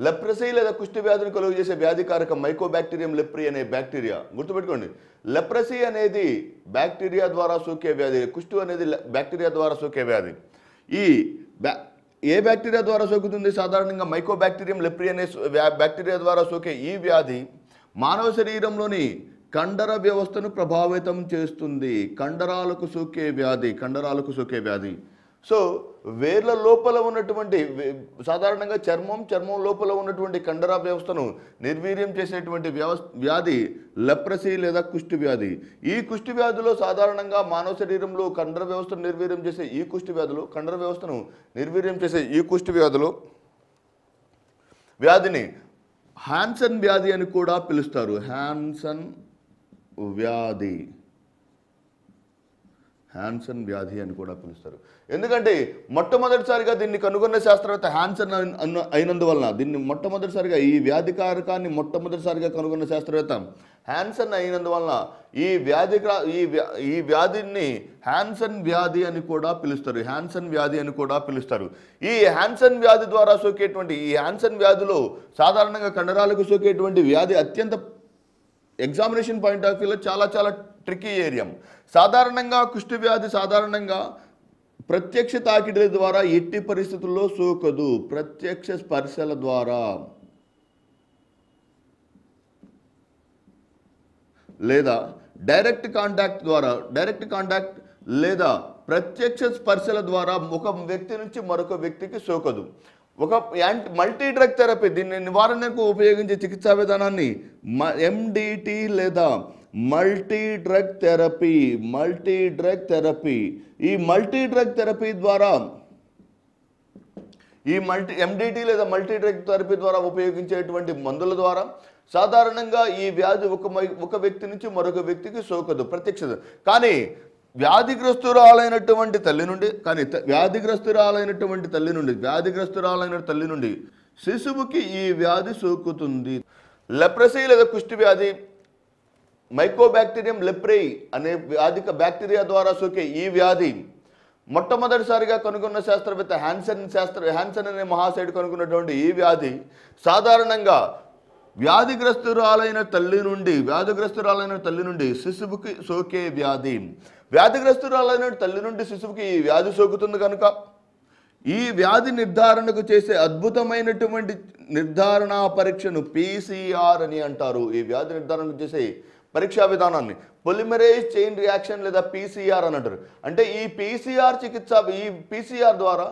Leprosy లేదా కుష్టి వ్యాధిని కలుగు చేసే వ్యాధికారక మైకోబాక్టీరియం లెప్రీ అనే బ్యాక్టీరియా గుర్తుపెట్టుకోండి. లెప్రసీ అనేది బ్యాక్టీరియా ద్వారా సోకే వ్యాధి కుష్టు అనేది బ్యాక్టీరియా ద్వారా సోకే వ్యాధి. ఈ బ్యా ఏ బ్యాక్టీరియా ద్వారా సోకుతుంది? సాధారణంగా మైకోబాక్టీరియం లెప్రీ అనే బ్యాక్టీరియా ద్వారా సోకే ఈ వ్యాధి మానవ శరీరంలోని కండర వ్యవస్థను ప్రభావితం చేస్తుంది. కండరాలకు సోకే వ్యాధి కండరాలకు సోకే వ్యాధి. సో వేర్ల లోపల ఉన్నటువంటి వే- సాధారణంగా చర్మం చర్మం లోపల ఉన్నటువంటి కండర వ్యవస్థను నిర్వీర్యం చేసేటువంటి వ్యవస్థ వ్యాధి లెప్రసీ లేదా కుష్టి వ్యాధి. ఈ కుష్టి వ్యాధిలో సాధారణంగా మానవ శరీరంలో కండర వ్యవస్థను నిర్వీర్యం చేసే ఈ కుష్టి వ్యాధులు కండర వ్యవస్థను నిర్వీర్యం చేసే ఈ కుష్టి వ్యాధులు వ్యాధిని హ్యాన్సన్ వ్యాధి అని కూడా పిలుస్తారు. హ్యాన్సన్ వ్యాధి. హ్యాన్సన్ వ్యాధి అని కూడా పిలుస్తారు. ఎందుకంటే మొట్టమొదటిసారిగా దీన్ని కనుగొన్న శాస్త్రవేత్త హ్యాన్సన్ అయినందువలన దీన్ని మొట్టమొదటిసారిగా ఈ వ్యాధి కారకాన్ని మొట్టమొదటిసారిగా కనుగొన్న శాస్త్రవేత్త హ్యాన్సన్ అయినందువలన ఈ వ్యాధి ఈ వ్యా- ఈ వ్యాధిని హ్యాన్సన్ వ్యాధి అని కూడా పిలుస్తారు. హ్యాన్సన్ వ్యాధి అని కూడా పిలుస్తారు. ఈ హ్యాన్సన్ వ్యాధి ద్వారా సోకేటువంటి ఈ హ్యాన్సన్ వ్యాధిలో సాధారణంగా కండరాలకు సోకేటువంటి వ్యాధి అత్యంత ఎగ్జామినేషన్ పాయింట్ ఆఫ్ వ్యూలో చాలా చాలా ట్రిక్కీ ఏరియా. సాధారణంగా కుష్టి వ్యాధి సాధారణంగా ప్రత్యక్ష తాకిడిల ద్వారా ఎట్టి పరిస్థితుల్లో సోకదు. ప్రత్యక్ష స్పర్శల ద్వారా. లేదా డైరెక్ట్ కాంటాక్ట్ ద్వారా డైరెక్ట్ కాంటాక్ట్ లేదా ప్రత్యక్ష స్పర్శల ద్వారా ఒక వ్యక్తి నుంచి మరొక వ్యక్తికి సోకదు. ఒక యాంటీ మల్టీ డ్రగ్ థెరపీ దీన్ని నివారణకు ఉపయోగించే చికిత్సా విధానాన్ని ఎండిటి లేదా multi drug therapy multi drug therapy. ఈ మల్టీ డ్రగ్ థెరపీ ద్వారా ఈ మల్టీ ఎండిటీ లేదా మల్టీ డ్రగ్ థెరపీ ద్వారా ఉపయోగించేటువంటి మందుల ద్వారా సాధారణంగా ఈ వ్యాధి ఒక ఒక వ్యక్తి నుంచి మరొక వ్యక్తికి సోకదు ప్రత్యక్షత కానీ వ్యాధిగ్రస్తురాలైనటువంటి తల్లి నుండి కానీ వ్యాధిగ్రస్తురాలైనటువంటి తల్లి నుండి వ్యాధిగ్రస్తురాలైన తల్లి నుండి శిశువుకి ఈ వ్యాధి సోకుతుంది. లెప్రసీ లేదా కుష్టి వ్యాధి మైకోబ్యాక్టీరియం లెప్రే అనే వ్యాధిక బ్యాక్టీరియా ద్వారా సోకే ఈ వ్యాధి మొట్టమొదటిసారిగా కనుగొన్న శాస్త్రవేత్త హ్యాన్సన్ శాస్త్ర హ్యాన్సన్ అనే మహాశయుడు కనుగొన్నటువంటి ఈ వ్యాధి సాధారణంగా వ్యాధిగ్రస్తురాలైన తల్లి నుండి వ్యాధిగ్రస్తురాలైన తల్లి నుండి శిశువుకి సోకే వ్యాధి. వ్యాధిగ్రస్తురాలైన తల్లి నుండి శిశువుకి ఈ వ్యాధి సోకుతుంది కనుక ఈ వ్యాధి నిర్ధారణకు చేసే అద్భుతమైనటువంటి నిర్ధారణ పరీక్షను పీసీఆర్ అని అంటారు. ఈ వ్యాధి నిర్ధారణకు చేసే పరీక్షా విధానాన్ని. పొలిమరేజ్ చైన్ రియాక్షన్ లేదా పీసీఆర్ అని అంటారు. అంటే ఈ పీసీఆర్ చికిత్స ఈ పీసీఆర్ ద్వారా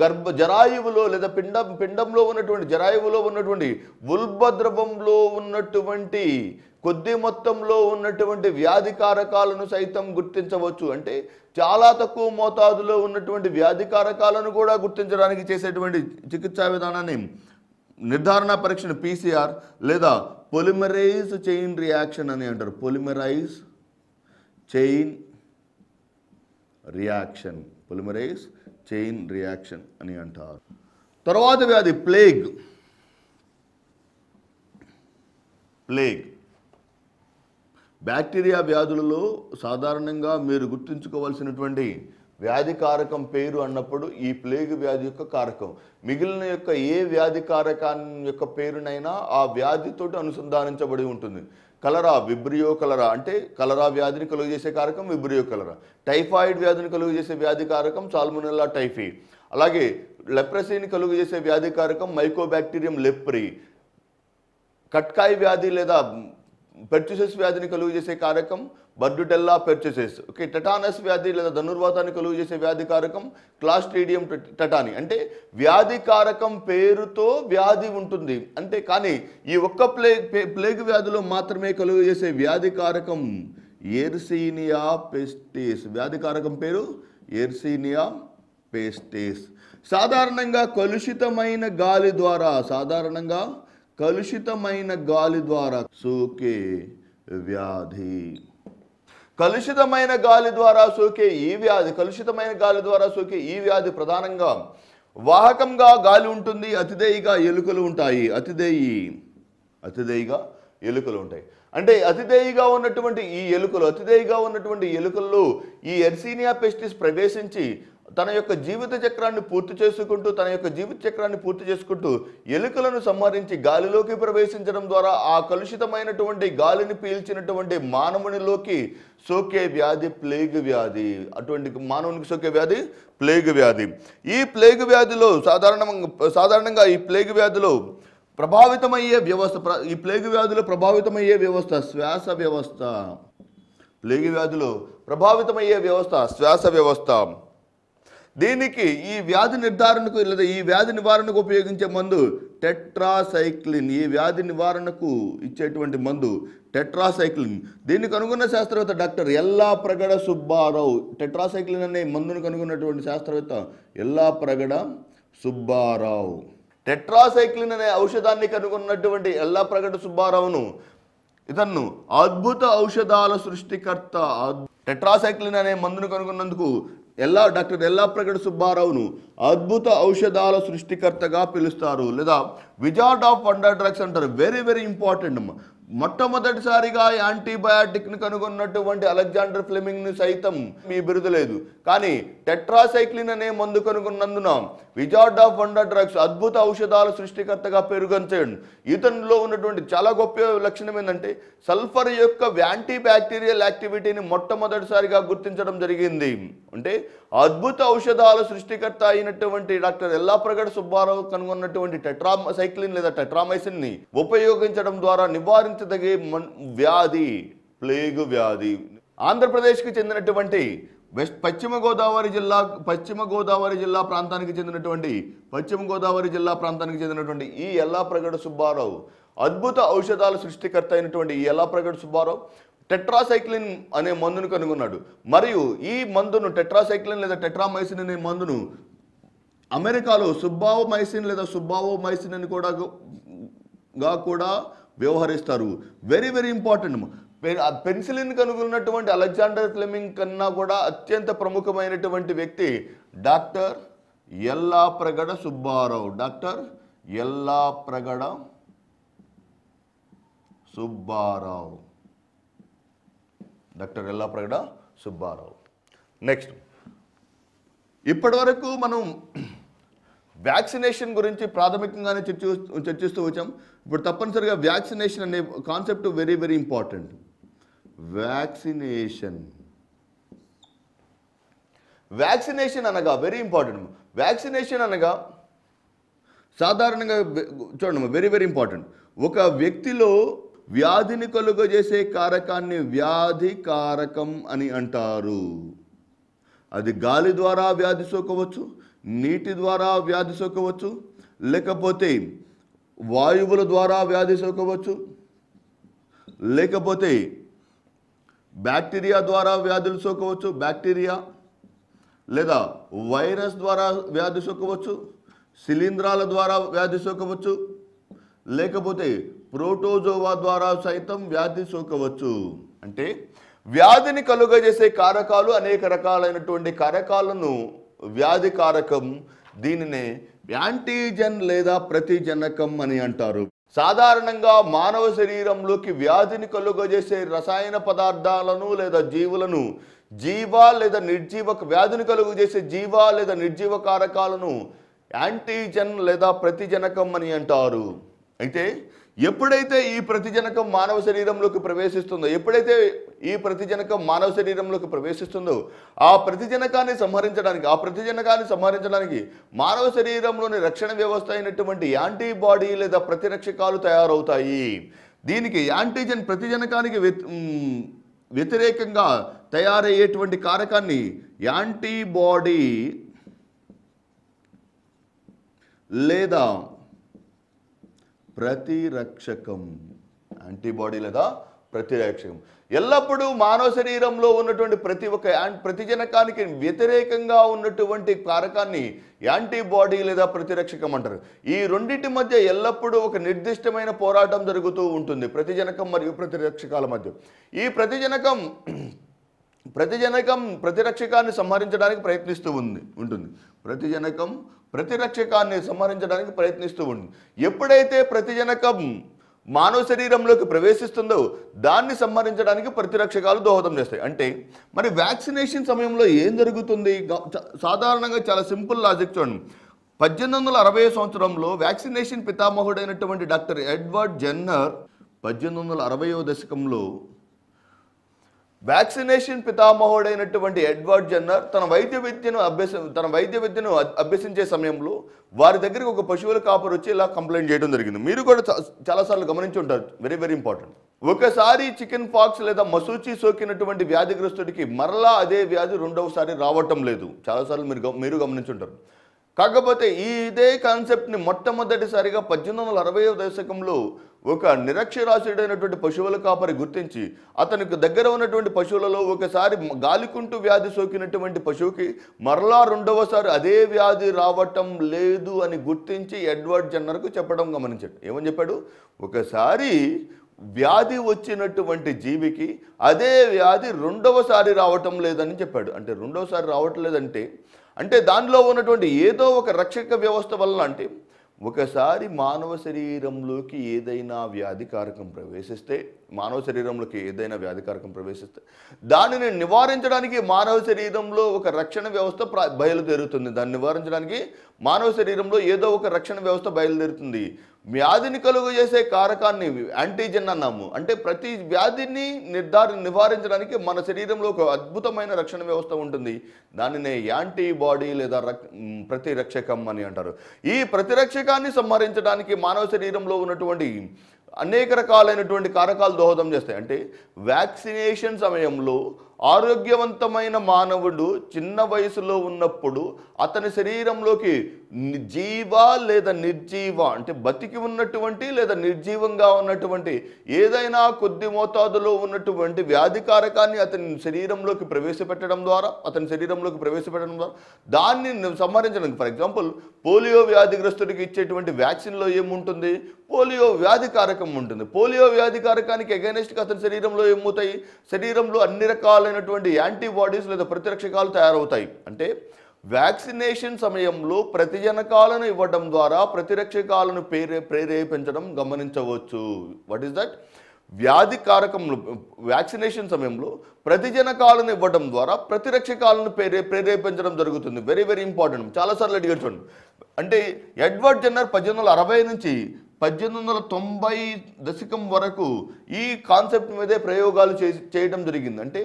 గర్భ జరాయువులో లేదా పిండం పిండంలో ఉన్నటువంటి జరాయువులో ఉన్నటువంటి ఉల్బద్రవంలో ఉన్నటువంటి కొద్ది మొత్తంలో ఉన్నటువంటి వ్యాధి కారకాలను సైతం గుర్తించవచ్చు. అంటే చాలా తక్కువ మోతాదులో ఉన్నటువంటి వ్యాధి కారకాలను కూడా గుర్తించడానికి చేసేటువంటి చికిత్సా విధానాన్ని నిర్ధారణ పరీక్షను పీసీఆర్ లేదా పొలిమరైజ్ చైన్ రియాక్షన్ అని అంటారు. Polymerase chain reaction polymerase chain reaction అని అంటారు. తర్వాత వ్యాధి ప్లేగ్ ప్లేగ్ బ్యాక్టీరియా వ్యాధులలో సాధారణంగా మీరు గుర్తుంచుకోవాల్సినటువంటి వ్యాధి కారకం పేరు అన్నప్పుడు ఈ ప్లేగు వ్యాధి యొక్క కారకం. మిగిలిన యొక్క ఏ వ్యాధి కారకాన్ని యొక్క పేరునైనా ఆ వ్యాధితోటి అనుసంధానించబడి ఉంటుంది. కలరా విబ్రియో కలరా అంటే కలరా వ్యాధిని కలుగజేసే కారకం విబ్రియో కలరా. టైఫాయిడ్ వ్యాధిని కలుగజేసే వ్యాధి కారకం సాల్మోనెల్లా టైఫీ. అలాగే లెప్రసీని కలుగజేసే వ్యాధి కారకం మైకోబాక్టీరియం లెప్రీ. కట్కాయి వ్యాధి లేదా పెర్చుసెస్ వ్యాధిని కలుగు చేసే కారకం బర్డుటెల్లా పెర్చుసెస్. ఓకే టటానస్ వ్యాధి లేదా ధనుర్వాతాన్ని కలుగు చేసే వ్యాధి కారకం క్లాస్ట్రీడియం టటాని. అంటే వ్యాధి కారకం పేరుతో వ్యాధి ఉంటుంది. అంటే కానీ ఈ ఒక్క ప్లేగ్ ప్లేగ్ వ్యాధిలో మాత్రమే కలుగు చేసే వ్యాధి కారకం ఎర్సీనియా పెస్టిస్. వ్యాధి కారకం పేరు ఎర్సీనియా పెస్టిస్. సాధారణంగా కలుషితమైన గాలి ద్వారా సాధారణంగా కలుషితమైన గాలి ద్వారా సోకే వ్యాధి. కలుషితమైన గాలి ద్వారా సోకే ఈ వ్యాధి కలుషితమైన గాలి ద్వారా సోకే ఈ వ్యాధి ప్రధానంగా వాహకంగా గాలి ఉంటుంది అతిదేయిగా ఎలుకలు ఉంటాయి. అతిదేయి అతిదేయిగా ఎలుకలు ఉంటాయి. అంటే అతిదేయిగా ఉన్నటువంటి ఈ ఎలుకలు అతిదేయిగా ఉన్నటువంటి ఎలుకల్లో ఈ ఎర్సీనియా పెస్టిస్ ప్రవేశించి తన యొక్క జీవిత చక్రాన్ని పూర్తి చేసుకుంటూ తన యొక్క జీవిత చక్రాన్ని పూర్తి చేసుకుంటూ ఎలుకలను సంహరించి గాలిలోకి ప్రవేశించడం ద్వారా ఆ కలుషితమైనటువంటి గాలిని పీల్చినటువంటి మానవునిలోకి సోకే వ్యాధి ప్లేగ్ వ్యాధి. అటువంటి మానవునికి సోకే వ్యాధి ప్లేగ్ వ్యాధి. ఈ ప్లేగ్ వ్యాధిలో సాధారణంగా సాధారణంగా ఈ ప్లేగ్ వ్యాధిలో ప్రభావితమయ్యే వ్యవస్థ ఈ ప్లేగ్ వ్యాధిలో ప్రభావితమయ్యే వ్యవస్థ శ్వాస వ్యవస్థ. ప్లేగ్ వ్యాధిలో ప్రభావితమయ్యే వ్యవస్థ శ్వాస వ్యవస్థ. దీనికి ఈ వ్యాధి నిర్ధారణకు లేదా ఈ వ్యాధి నివారణకు ఉపయోగించే మందు టెట్రాసైక్లిన్. ఈ వ్యాధి నివారణకు ఇచ్చేటువంటి మందు టెట్రాసైక్లిన్. దీన్ని కనుగొన్న శాస్త్రవేత్త doctor Yellapragada Subbarao. Tetracycline అనే మందును కనుగొన్నటువంటి శాస్త్రవేత్త ఎల్లా ప్రగడ సుబ్బారావు. టెట్రాసైక్లిన్ అనే ఔషధాన్ని కనుగొన్నటువంటి ఎల్లా ప్రగడ సుబ్బారావును ఇతన్ను అద్భుత ఔషధాల సృష్టికర్త టెట్రాసైక్లిన్ అనే మందును కనుగొన్నందుకు ఎల్లా డాక్టర్ ఎల్లాప్రగడ సుబ్బారావును అద్భుత ఔషధాల సృష్టికర్తగా పిలుస్తారు. లేదా విజార్డ్ ఆఫ్ వండర్ డ్రగ్స్ అంటారు. వెరీ వెరీ ఇంపార్టెంట్ మొట్టమొదటిసారిగా యాంటీబయాటిక్ని కనుగొన్నటువంటి అలెగ్జాండర్ ఫ్లెమింగ్ని సైతం మీ బిరుదు లేదు. కానీ టెట్రాసైక్లిన్ అనే మందు కనుగొన్నందున విజార్డ్ ఆఫ్ వండర్ డ్రగ్స్ అద్భుత ఔషధాల సృష్టికర్తగా పేరుగొంచాడు. ఇతనిలో ఉన్నటువంటి చాలా గొప్ప లక్షణం ఏంటంటే సల్ఫర్ యొక్క యాంటీ బ్యాక్టీరియల్ యాక్టివిటీని మొట్టమొదటిసారిగా గుర్తించడం జరిగింది. అంటే అద్భుత ఔషధాల సృష్టికర్త అయినటువంటి డాక్టర్ ఎల్లాప్రగడ సుబ్బారావు కనుగొన్నటువంటి టెట్రా సైక్లిన్ లేదా టెట్రామైసిన్ని ఉపయోగించడం ద్వారా నివారించదగే వ్యాధి ప్లేగు వ్యాధి. ఆంధ్రప్రదేశ్కి చెందినటువంటి వెస్ట్ పశ్చిమ గోదావరి జిల్లా పశ్చిమ గోదావరి జిల్లా ప్రాంతానికి చెందినటువంటి పశ్చిమ గోదావరి జిల్లా ప్రాంతానికి చెందినటువంటి ఈ ఎల్లాప్రగడ సుబ్బారావు అద్భుత ఔషధాల సృష్టికర్త అయినటువంటి ఈ ఎల్లాప్రగడ సుబ్బారావు టెట్రాసైక్లిన్ అనే మందును కనుగొన్నాడు. మరియు ఈ మందును టెట్రాసైక్లిన్ లేదా టెట్రామైసిన్ అనే మందును అమెరికాలో సుబ్బావోమైసిన్ లేదా సుబ్బావోమైసిన్ అని కూడా గా కూడా వ్యవహరిస్తారు. Very very important. పెన్సిలిన్ కనుగొన్నటువంటి అలెగ్జాండర్ ఫ్లెమింగ్ కన్నా కూడా అత్యంత ప్రముఖమైనటువంటి వ్యక్తి doctor Yellapragada Subbarao. Doctor Yellapragada Subbarao. Doctor Yellapragada Subbarao. Next ఇప్పటివరకు మనం వ్యాక్సినేషన్ గురించి ప్రాథమికంగానే చర్చి చర్చిస్తూ వచ్చాం. ఇప్పుడు తప్పనిసరిగా వ్యాక్సినేషన్ అనే concept very very important. Vaccination. Vaccination అనగా వెరీ ఇంపార్టెంట్. వ్యాక్సినేషన్ అనగా సాధారణంగా చూడండి వెరీ వెరీ ఇంపార్టెంట్. ఒక వ్యక్తిలో వ్యాధిని కలుగజేసే కారకాన్ని వ్యాధి కారకం అని అంటారు. అది గాలి ద్వారా వ్యాధి సోకవచ్చు నీటి ద్వారా వ్యాధి సోకవచ్చు లేకపోతే వాయువుల ద్వారా వ్యాధి సోకవచ్చు లేకపోతే బ్యాక్టీరియా ద్వారా వ్యాధులు సోకవచ్చు బ్యాక్టీరియా లేదా వైరస్ ద్వారా వ్యాధి సోకవచ్చు శిలీంధ్రాల ద్వారా వ్యాధి సోకవచ్చు లేకపోతే ప్రోటోజోవా ద్వారా సైతం వ్యాధి సోకవచ్చు. అంటే వ్యాధిని కలుగజేసే కారకాలు అనేక రకాలైనటువంటి కారకాలను వ్యాధి కారకం దీనినే యాంటీజెన్ లేదా ప్రతిజనకం అని అంటారు. సాధారణంగా మానవ శరీరంలోకి వ్యాధిని కలుగజేసే రసాయన పదార్థాలను లేదా జీవులను జీవ లేదా నిర్జీవ వ్యాధిని కలుగజేసే జీవ లేదా నిర్జీవ కారకాలను యాంటీజెన్ లేదా ప్రతిజనకం అని అంటారు. అయితే ఎప్పుడైతే ఈ ప్రతిజనకం మానవ శరీరంలోకి ప్రవేశిస్తుందో ఎప్పుడైతే ఈ ప్రతిజనకం మానవ శరీరంలోకి ప్రవేశిస్తుందో ఆ ప్రతిజనకాన్ని సంహరించడానికి ఆ ప్రతిజనకాన్ని సంహరించడానికి మానవ శరీరంలోని రక్షణ వ్యవస్థ అయినటువంటి యాంటీబాడీ లేదా ప్రతిరక్షకాలు తయారవుతాయి. దీనికి యాంటీజెన్ ప్రతిజనకానికి వ్యతిరేకంగా తయారయ్యేటువంటి కారకాన్ని యాంటీబాడీ లేదా ప్రతిరక్షకం యాంటీబాడీ లేదా ప్రతిరక్షకం. ఎల్లప్పుడూ మానవ శరీరంలో ఉన్నటువంటి ప్రతి ఒక్క ప్రతిజనకానికి వ్యతిరేకంగా ఉన్నటువంటి కారకాన్ని యాంటీబాడీ లేదా ప్రతిరక్షకం అంటారు. ఈ రెండింటి మధ్య ఎల్లప్పుడూ ఒక నిర్దిష్టమైన పోరాటం జరుగుతూ ఉంటుంది ప్రతిజనకం మరియు ప్రతిరక్షకాల మధ్య. ఈ ప్రతిజనకం ప్రతిజనకం ప్రతిరక్షకాన్ని సంహరించడానికి ప్రయత్నిస్తూ ఉంది ఉంటుంది. ప్రతిజనకం ప్రతిరక్షకాన్ని సంహరించడానికి ప్రయత్నిస్తూ ఉంది ఎప్పుడైతే ప్రతిజనకం మానవ శరీరంలోకి ప్రవేశిస్తుందో దాన్ని సంహరించడానికి ప్రతిరక్షకాలు దోహదం చేస్తాయి. అంటే మరి వ్యాక్సినేషన్ సమయంలో ఏం జరుగుతుంది? సాధారణంగా చాలా సింపుల్ లాజిక్ చూడండి. పద్దెనిమిది వందల అరవై సంవత్సరంలో వ్యాక్సినేషన్ పితామహుడైనటువంటి డాక్టర్ ఎడ్వర్డ్ జెన్నర్ పద్దెనిమిది వందల అరవయో దశకంలో వ్యాక్సినేషన్ పితామహుడైనటువంటి ఎడ్వర్డ్ జన్నర్ తన వైద్య విద్యను అభ్యస తన వైద్య విద్యను అభ్యసించే సమయంలో వారి దగ్గరికి ఒక పశువుల కాపరు వచ్చి ఇలా కంప్లైంట్ చేయడం జరిగింది. మీరు కూడా చాలాసార్లు గమనించి ఉంటారు. వెరీ వెరీ ఇంపార్టెంట్ ఒకసారి చికెన్ పాక్స్ లేదా మసూచి సోకినటువంటి వ్యాధిగ్రస్తుడికి మరలా అదే వ్యాధి రెండవసారి రావటం లేదు. చాలాసార్లు మీరు మీరు మీరు గమనించుంటారు కాకపోతే ఇదే కాన్సెప్ట్ని మొట్టమొదటిసారిగా పద్దెనిమిది వందల అరవై దశకంలో ఒక నిరక్షరాస్యుడైనటువంటి పశువుల కాపరి గుర్తించి అతనికి దగ్గర ఉన్నటువంటి పశువులలో ఒకసారి గాలికుంటు వ్యాధి సోకినటువంటి పశువుకి మరలా రెండవసారి అదే వ్యాధి రావటం లేదు అని గుర్తించి ఎడ్వర్డ్ జన్నర్కు చెప్పడం గమనించాడు. ఏమని చెప్పాడు? ఒకసారి వ్యాధి వచ్చినటువంటి జీవికి అదే వ్యాధి రెండవసారి రావటం లేదని చెప్పాడు. అంటే రెండవసారి రావటం లేదంటే అంటే దానిలో ఉన్నటువంటి ఏదో ఒక రక్షక వ్యవస్థ వల్ల అంటే ఒకసారి మానవ శరీరంలోకి ఏదైనా వ్యాధికారకం ప్రవేశిస్తే మానవ శరీరంలోకి ఏదైనా వ్యాధికారకం ప్రవేశిస్తే దానిని నివారించడానికి మానవ శరీరంలో ఒక రక్షణ వ్యవస్థ ప్ర- బయలుదేరుతుంది. దాన్ని నివారించడానికి మానవ శరీరంలో ఏదో ఒక రక్షణ వ్యవస్థ బయలుదేరుతుంది. వ్యాధిని కలుగు చేసే కారకాన్ని యాంటీజెన్ అన్నాము. అంటే ప్రతి వ్యాధిని నిర్ధార నివారించడానికి మన శరీరంలో ఒక అద్భుతమైన రక్షణ వ్యవస్థ ఉంటుంది. దానినే యాంటీబాడీ లేదా రక్ ప్రతిరక్షకం అని అంటారు. ఈ ప్రతిరక్షకాన్ని సంహరించడానికి మానవ శరీరంలో ఉన్నటువంటి అనేక రకాలైనటువంటి కారకాలు దోహదం చేస్తాయి. అంటే వ్యాక్సినేషన్ సమయంలో ఆరోగ్యవంతమైన మానవుడు చిన్న వయసులో ఉన్నప్పుడు అతని శరీరంలోకి జీవ లేదా నిర్జీవ అంటే బతికి ఉన్నటువంటి లేదా నిర్జీవంగా ఉన్నటువంటి ఏదైనా కొద్ది మోతాదులో ఉన్నటువంటి వ్యాధికారకాన్ని అతని శరీరంలోకి ప్రవేశపెట్టడం ద్వారా అతని శరీరంలోకి ప్రవేశపెట్టడం ద్వారా దాన్ని సంహరించడానికి ఫర్ ఎగ్జాంపుల్ పోలియో వ్యాధిగ్రస్తుడికి ఇచ్చేటువంటి వ్యాక్సిన్లో ఏముంటుంది? పోలియో వ్యాధికారకం ఉంటుంది. పోలియో వ్యాధికారకానికి అగైనెస్ట్గా అతని శరీరంలో ఏమవుతాయి? శరీరంలో అన్ని రకాల రకాలైనటువంటి యాంటీబాడీస్ లేదా ప్రతిరక్షకాలు తయారవుతాయి. అంటే వ్యాక్సినేషన్ సమయంలో ప్రతిజనకాలను ఇవ్వడం ద్వారా ప్రతిరక్షకాలను ప్రేరే ప్రేరేపించడం గమనించవచ్చు. వాట్ ఈస్ దట్ వ్యాధి కారకంలో వ్యాక్సినేషన్ సమయంలో ప్రతిజనకాలను ఇవ్వడం ద్వారా ప్రతిరక్షకాలను ప్రేరే ప్రేరేపించడం జరుగుతుంది. వెరీ వెరీ ఇంపార్టెంట్ చాలాసార్లు అడిగారు చూడండి. అంటే ఎడ్వర్డ్ జెన్నర్ పద్దెనిమిది వందల అరవై నుంచి పద్దెనిమిది వందల తొంభై దశకం వరకు ఈ కాన్సెప్ట్ మీదే ప్రయోగాలు చేయడం జరిగింది. అంటే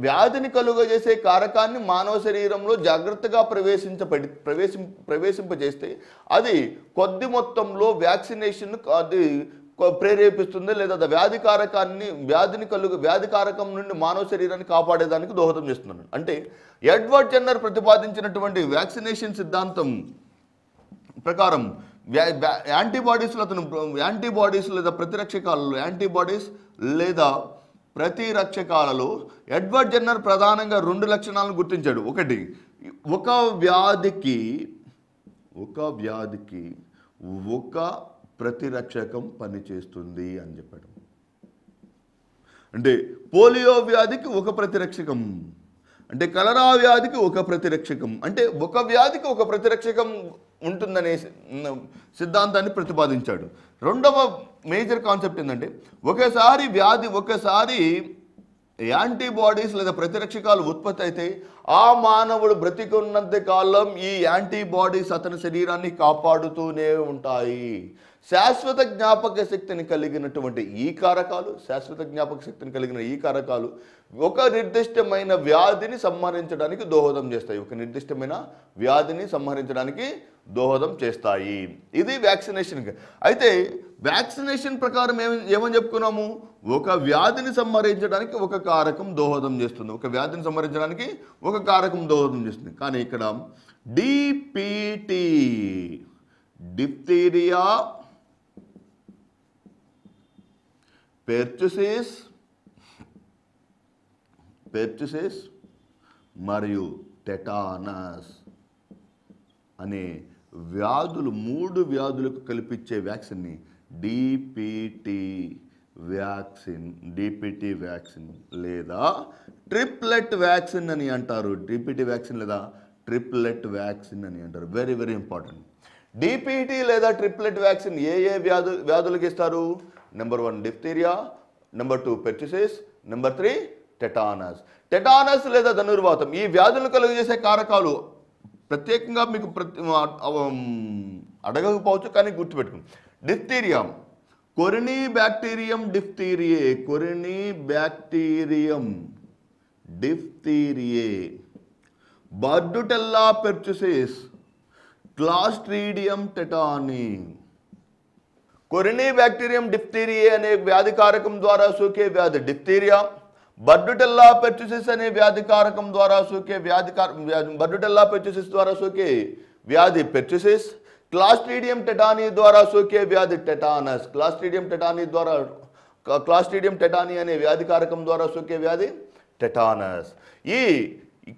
వ్యాధిని కలుగజేసే కారకాన్ని మానవ శరీరంలో జాగ్రత్తగా ప్రవేశించబడి ప్రవేశిం ప్రవేశింపజేస్తే అది కొద్ది మొత్తంలో వ్యాక్సినేషన్ అది ప్రేరేపిస్తుంది లేదా అది వ్యాధి కారకాన్ని వ్యాధిని కలుగు వ్యాధి కారకం నుండి మానవ శరీరాన్ని కాపాడేదానికి దోహదం చేస్తున్నాడు అంటే ఎడ్వర్డ్ జెన్నర్ ప్రతిపాదించినటువంటి వ్యాక్సినేషన్ సిద్ధాంతం ప్రకారం వ్యా- యాంటీబాడీస్లో అతను యాంటీబాడీస్ లేదా ప్రతిరక్షకాలలో యాంటీబాడీస్ లేదా ప్రతిరక్షకాలలో ఎడ్వర్డ్ జెన్నర్ ప్రధానంగా రెండు లక్షణాలను గుర్తించాడు. ఒకటి ఒక వ్యాధికి ఒక వ్యాధికి ఒక ప్రతిరక్షకం పనిచేస్తుంది అని చెప్పడం. అంటే పోలియో వ్యాధికి ఒక ప్రతిరక్షకం అంటే కలరా వ్యాధికి ఒక ప్రతిరక్షకం అంటే ఒక వ్యాధికి ఒక ప్రతిరక్షకం ఉంటుందనే సిద్ధాంతాన్ని ప్రతిపాదించాడు. రెండవ మేజర్ కాన్సెప్ట్ ఏంటంటే ఒకేసారి వ్యాధి ఒకేసారి యాంటీబాడీస్ లేదా ప్రతిరక్షకాలు ఉత్పత్తి అయితే ఆ మానవుడు బ్రతికున్నంత కాలం ఈ యాంటీబాడీస్ అతని శరీరాన్ని కాపాడుతూనే ఉంటాయి. శాశ్వత జ్ఞాపక శక్తిని కలిగినటువంటి ఈ కారకాలు శాశ్వత జ్ఞాపక శక్తిని కలిగిన ఈ కారకాలు ఒక నిర్దిష్టమైన వ్యాధిని సంహరించడానికి దోహదం చేస్తాయి. ఒక నిర్దిష్టమైన వ్యాధిని సంహరించడానికి దోహదం చేస్తాయి. ఇది వ్యాక్సినేషన్ అయితే వ్యాక్సినేషన్ ప్రకారం ఏమ ఏమని చెప్పుకున్నాము? ఒక వ్యాధిని సంహరించడానికి ఒక కారకం దోహదం చేస్తుంది. ఒక వ్యాధిని సంహరించడానికి ఒక కారకం దోహదం చేస్తుంది. కానీ ఇక్కడ డిపిటి డిప్తీరియా పెర్చుసిస్ పెర్చుసిస్ మరియు టెటానస్ అనే వ్యాధులు మూడు వ్యాధులకు కల్పించే వ్యాక్సిన్ని డిపిటి వ్యాక్సిన్ డిపిటి వ్యాక్సిన్ లేదా ట్రిప్లెట్ వ్యాక్సిన్ అని అంటారు. డిపిటి వ్యాక్సిన్ లేదా ట్రిప్లెట్ వ్యాక్సిన్ అని అంటారు. వెరీ వెరీ ఇంపార్టెంట్ డిపిటి లేదా ట్రిప్లెట్ వ్యాక్సిన్ ఏ ఏ వ్యాధు వ్యాధులకు ఇస్తారు? Number one diphtheria number two pertussis number three tetanus tetanus లేదా ధనుర్వాతం. ఈ వ్యాధులు కలుగజేసే కారకాలు ప్రత్యేకంగా మీకు ప్రతి అడగకపోవచ్చు కానీ గుర్తుపెట్టుకోండి. Diphtheria. Corynebacterium diphtheriae corynebacterium diphtheriae. Bordetella pertussis clostridium tetani. Corynebacterium diphtheriae అనే వ్యాధి కారకం ద్వారా సోకే వ్యాధి డిఫ్తీరియా. బర్డుటెల్లా పెర్చుసిస్ అనే వ్యాధి కారకం ద్వారా సోకే వ్యాధి బర్డుటెల్లా పెర్చుసిస్ ద్వారా సోకే వ్యాధి పెర్చుసిస్ క్లాస్ట్రీడియం టెటానీ ద్వారా సోకే వ్యాధి టెటానస్. క్లాస్ట్రీడియం టెటానీ ద్వారా క్లాస్ట్రీడియం టెటానీ అనే వ్యాధి కారకం ద్వారా సోకే వ్యాధి టెటానస్. ఈ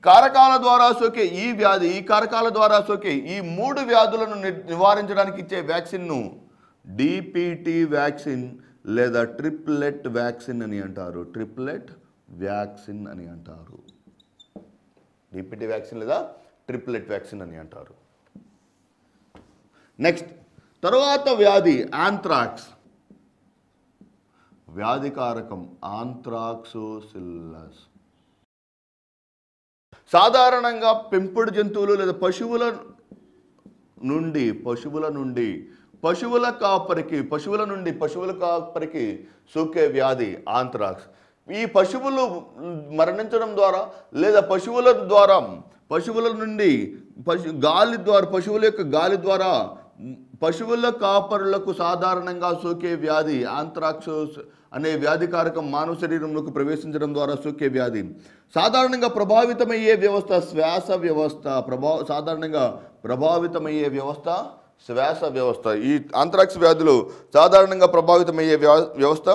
కారకాల ద్వారా సోకే ఈ వ్యాధి ఈ కారకాల ద్వారా సోకే ఈ మూడు వ్యాధులను ని- నివారించడానికి ఇచ్చే వ్యాక్సిన్ను డిపిటి వ్యాక్సిన్ లేదా ట్రిప్లెట్ వ్యాక్సిన్ అని అంటారు. ట్రిప్లెట్ వ్యాక్సిన్ అని అంటారు. డిపిటి వ్యాక్సిన్ లేదా ట్రిప్లెట్ వ్యాక్సిన్ అని అంటారు. నెక్స్ట్ తర్వాత వ్యాధి ఆంథ్రాక్స్ వ్యాధికారకం ఆంథ్రాక్సోసిల్లస్ సాధారణంగా పెంపుడు జంతువులు లేదా పశువుల నుండి పశువుల నుండి పశువుల కాపరికి పశువుల నుండి పశువుల కాపరికి సోకే వ్యాధి ఆంథ్రాక్స్ ఈ పశువులు మరణించడం ద్వారా లేదా పశువుల ద్వారా పశువుల నుండి పశు గాలి ద్వారా పశువుల యొక్క గాలి ద్వారా పశువుల కాపరులకు సాధారణంగా సోకే వ్యాధి ఆంత్రాక్సోస్ అనే వ్యాధికారకం మానవ శరీరంలోకి ప్రవేశించడం ద్వారా సోకే వ్యాధి. సాధారణంగా ప్రభావితమయ్యే వ్యవస్థ శ్వాస వ్యవస్థ ప్రభా సాధారణంగా ప్రభావితమయ్యే వ్యవస్థ శ్వాస వ్యవస్థ. ఈ ఆంత్రాక్స్ వ్యాధులు సాధారణంగా ప్రభావితమయ్యే వ్యవస్థ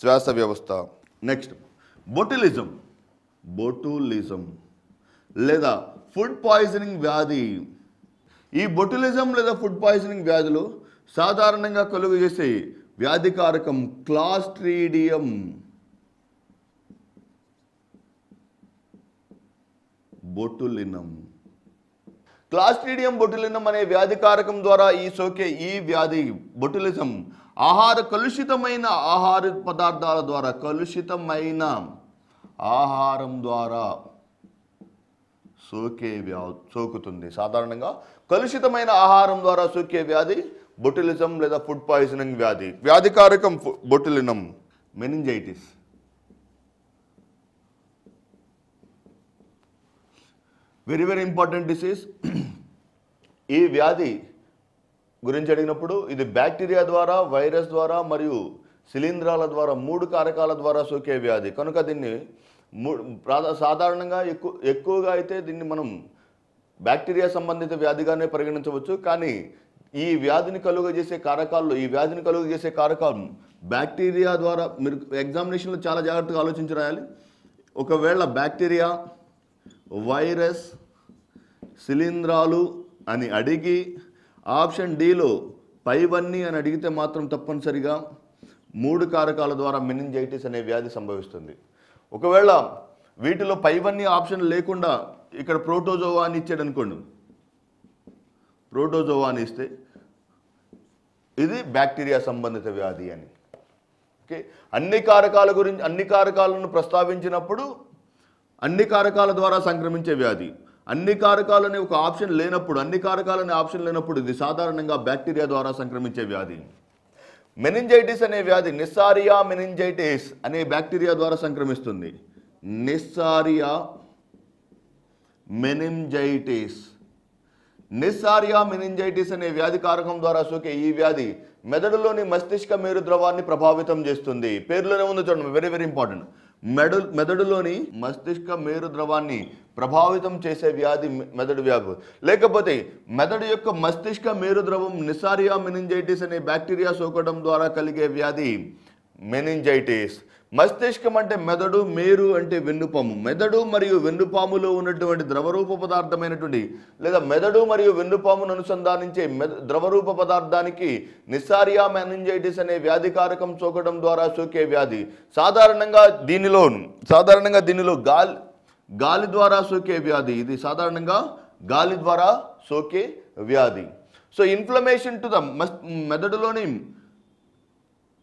శ్వాస వ్యవస్థ. నెక్స్ట్ బొటిలిజం బొటులిజం లేదా ఫుడ్ పాయిజనింగ్ వ్యాధి. ఈ బొటులిజం లేదా ఫుడ్ పాయిజనింగ్ వ్యాధులు సాధారణంగా కలుగు చేసే వ్యాధికారకం క్లాస్ట్రీడియం బొటులినం క్లాస్ట్రీడియం బొటులినం అనే వ్యాధికారకం ద్వారా ఈ సోకే ఈ వ్యాధి. బొటులిజం ఆహార కలుషితమైన ఆహార పదార్థాల ద్వారా కలుషితమైన ఆహారం ద్వారా సోకే వ్యా సోకుతుంది. సాధారణంగా కలుషితమైన ఆహారం ద్వారా సోకే వ్యాధి బొటిలిజం లేదా ఫుడ్ పాయిజనింగ్ వ్యాధి వ్యాధికారకం botulinum meningitis. Very very important disease ఈ వ్యాధి గురించి అడిగినప్పుడు ఇది బ్యాక్టీరియా ద్వారా వైరస్ ద్వారా మరియు శిలీంధ్రాల ద్వారా మూడు కారకాల ద్వారా సోకే వ్యాధి. కనుక దీన్ని ప్రాధా- సాధారణంగా ఎక్కువ ఎక్కువగా అయితే దీన్ని మనం బ్యాక్టీరియా సంబంధిత వ్యాధిగానే పరిగణించవచ్చు. కానీ ఈ వ్యాధిని కలుగజేసే కారకాల్లో ఈ వ్యాధిని కలుగజేసే కారకాలు బ్యాక్టీరియా ద్వారా మీరు ఎగ్జామినేషన్లో చాలా జాగ్రత్తగా ఆలోచించి రాయాలి. ఒకవేళ బ్యాక్టీరియా వైరస్ శిలీంధ్రాలు అని అడిగి ఆప్షన్ డిలో పైవన్నీ అని అడిగితే మాత్రం తప్పనిసరిగా మూడు కారకాల ద్వారా మెనింజైటిస్ అనే వ్యాధి సంభవిస్తుంది. ఒకవేళ వీటిలో పైవన్నీ ఆప్షన్ లేకుండా ఇక్కడ ప్రోటోజోవా అని ఇచ్చాడు అనుకోండి. ప్రోటోజోవా అని ఇస్తే ఇది బ్యాక్టీరియా సంబంధిత వ్యాధి అని. ఓకే? అన్ని కారకాల గురించి అన్ని కారకాలను ప్రస్తావించినప్పుడు అన్ని కారకాల ద్వారా సంక్రమించే వ్యాధి. అన్ని కారకాలని ఒక ఆప్షన్ లేనప్పుడు అన్ని కారకాలని ఆప్షన్ లేనప్పుడు ఇది సాధారణంగా బ్యాక్టీరియా ద్వారా సంక్రమించే వ్యాధి. మెనింజైటిస్ అనే వ్యాధి నిస్సారియా మెనింజైటిస్ అనే బ్యాక్టీరియా ద్వారా సంక్రమిస్తుంది. నిస్సారియా మెనింజైటిస్. నిస్సారియా మెనింజైటిస్ అనే వ్యాధి కారకం ద్వారా సోకే ఈ వ్యాధి మెదడులోని మస్తిష్క మేరు ద్రవాన్ని ప్రభావితం చేస్తుంది. పేరులోనే ఉంది చూడండి వెరీ వెరీ ఇంపార్టెంట్ మెడు మెదడులోని మస్తిష్క మేరు ద్రవాన్ని ప్రభావితం చేసే వ్యాధి మె- మెదడు వ్యాధి లేకపోతే మెదడు యొక్క మస్తిష్క మేరు ద్రవం నిసారియా మెనింజైటిస్ అనే బ్యాక్టీరియా సోకడం ద్వారా కలిగే వ్యాధి మెనింజైటిస్. మస్తిష్కం అంటే మెదడు మేరు అంటే వెన్నుపాము. మెదడు మరియు వెన్నుపాములో ఉన్నటువంటి ద్రవరూప పదార్థమైనటువంటి లేదా మెదడు మరియు వెన్నుపామును అనుసంధానించే మెద ద్రవరూప పదార్థానికి నిస్సారియా మెనింజైటిస్ అనే వ్యాధికారకం సోకడం ద్వారా సోకే వ్యాధి. సాధారణంగా దీనిలో సాధారణంగా దీనిలో గాలి గాలి ద్వారా సోకే వ్యాధి. ఇది సాధారణంగా గాలి ద్వారా సోకే వ్యాధి. సో ఇన్ఫ్లమేషన్ టు ద మెదడులోని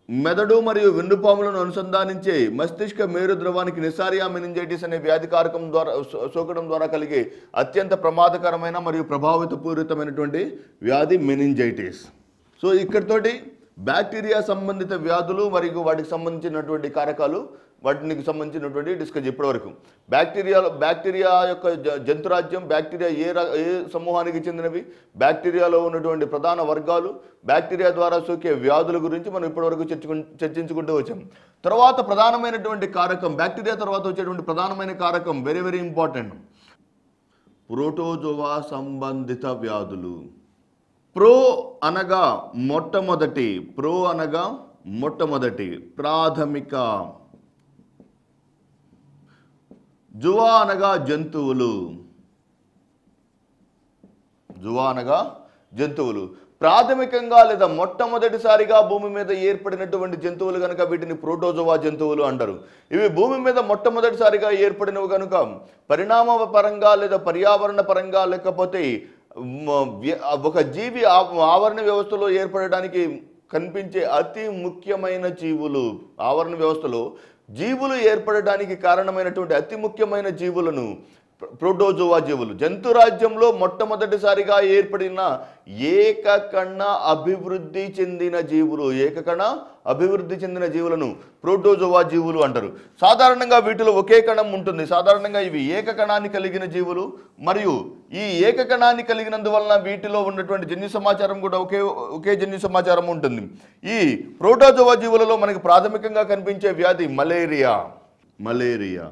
మెదడు మరియు వెన్నుపాములను అనుసంధానించే మస్తిష్క మేరు ద్రవానికి నిసారియా మెనింజైటిస్ అనే వ్యాధి కారకం ద్వారా సోకడం ద్వారా కలిగే అత్యంత ప్రమాదకరమైన మరియు ప్రభావితపూరితమైనటువంటి వ్యాధి మెనింజైటిస్. సో ఇక్కడితోటి బ్యాక్టీరియా సంబంధిత వ్యాధులు మరియు వాటికి సంబంధించినటువంటి కారకాలు వాటికి సంబంధించినటువంటి డిస్కస్ ఇప్పటివరకు. బ్యాక్టీరియాలో బ్యాక్టీరియా యొక్క జ- జంతురాజ్యం బ్యాక్టీరియా ఏ ఏ సమూహానికి చెందినవి? బ్యాక్టీరియాలో ఉన్నటువంటి ప్రధాన వర్గాలు బ్యాక్టీరియా ద్వారా సోకే వ్యాధుల గురించి మనం ఇప్పటివరకు చర్చకు చర్చించుకుంటూ వచ్చాం. తర్వాత ప్రధానమైనటువంటి కారకం బ్యాక్టీరియా తర్వాత వచ్చేటువంటి ప్రధానమైన కారకం వెరీ వెరీ ఇంపార్టెంట్ ప్రోటోజోవా సంబంధిత వ్యాధులు. ప్రో అనగా మొట్టమొదటి ప్రో అనగా మొట్టమొదటి ప్రాథమిక. జువా అనగా జంతువులు. జువా అనగా జంతువులు. ప్రాథమికంగా లేదా మొట్టమొదటిసారిగా భూమి మీద ఏర్పడినటువంటి జంతువులు కనుక వీటిని ప్రోటోజోవా జంతువులు అంటారు ఇవి భూమి మీద మొట్టమొదటిసారిగా ఏర్పడినవి కనుక పరిణామ పరంగా లేదా పర్యావరణ పరంగా లేకపోతే ఒక జీవి ఆవరణ వ్యవస్థలో ఏర్పడడానికి కనిపించే అతి ముఖ్యమైన జీవులు ఆవరణ వ్యవస్థలో జీవులు ఏర్పడడానికి కారణమైనటువంటి అతి ముఖ్యమైన జీవులను ప్రోటోజోవా జీవులు జంతు రాజ్యంలో మొట్టమొదటిసారిగా ఏర్పడిన ఏకకణ అభివృద్ధి చెందిన జీవులు. ఏకకణ అభివృద్ధి చెందిన జీవులను ప్రోటోజోవా జీవులు అంటారు. సాధారణంగా వీటిలో ఒకే కణం ఉంటుంది. సాధారణంగా ఇవి ఏకకణాన్ని కలిగిన జీవులు. మరియు ఈ ఏకకణాన్ని కలిగినందువలన వీటిలో ఉన్నటువంటి జన్యు సమాచారం కూడా ఒకే ఒకే జన్యు సమాచారం ఉంటుంది. ఈ ప్రోటోజోవా జీవులలో మనకి ప్రాథమికంగా కనిపించే వ్యాధి మలేరియా. మలేరియా.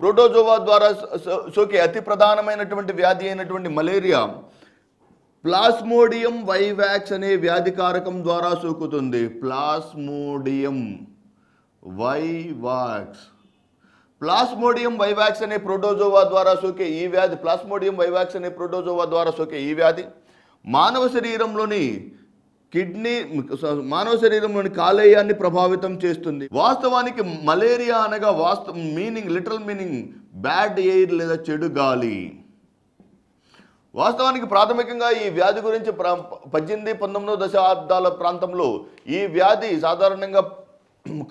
ప్రోటోజోవా ద్వారా సో- సోకే అతి ప్రధానమైనటువంటి వ్యాధి అయినటువంటి మలేరియా ప్లాస్మోడియం వైవాక్స్ అనే వ్యాధి కారకం ద్వారా సోకుతుంది. ప్లాస్మోడియం వైవాక్స్ ప్లాస్మోడియం వైవాక్స్ అనే ప్రోటోజోవా ద్వారా సోకే ఈ వ్యాధి ప్లాస్మోడియం వైవాక్స్ అనే ప్రోటోజోవా ద్వారా సోకే ఈ వ్యాధి. మానవ శరీరంలోని కిడ్నీ మానవ శరీరంలోని కాలేయాన్ని ప్రభావితం చేస్తుంది. వాస్తవానికి మలేరియా అనగా వాస్త meaning literal meaning bad air లేదా చెడు గాలి. వాస్తవానికి ప్రాథమికంగా ఈ వ్యాధి గురించి పద్దెనిమిది పంతొమ్మిదో దశాబ్దాల ప్రాంతంలో ఈ వ్యాధి సాధారణంగా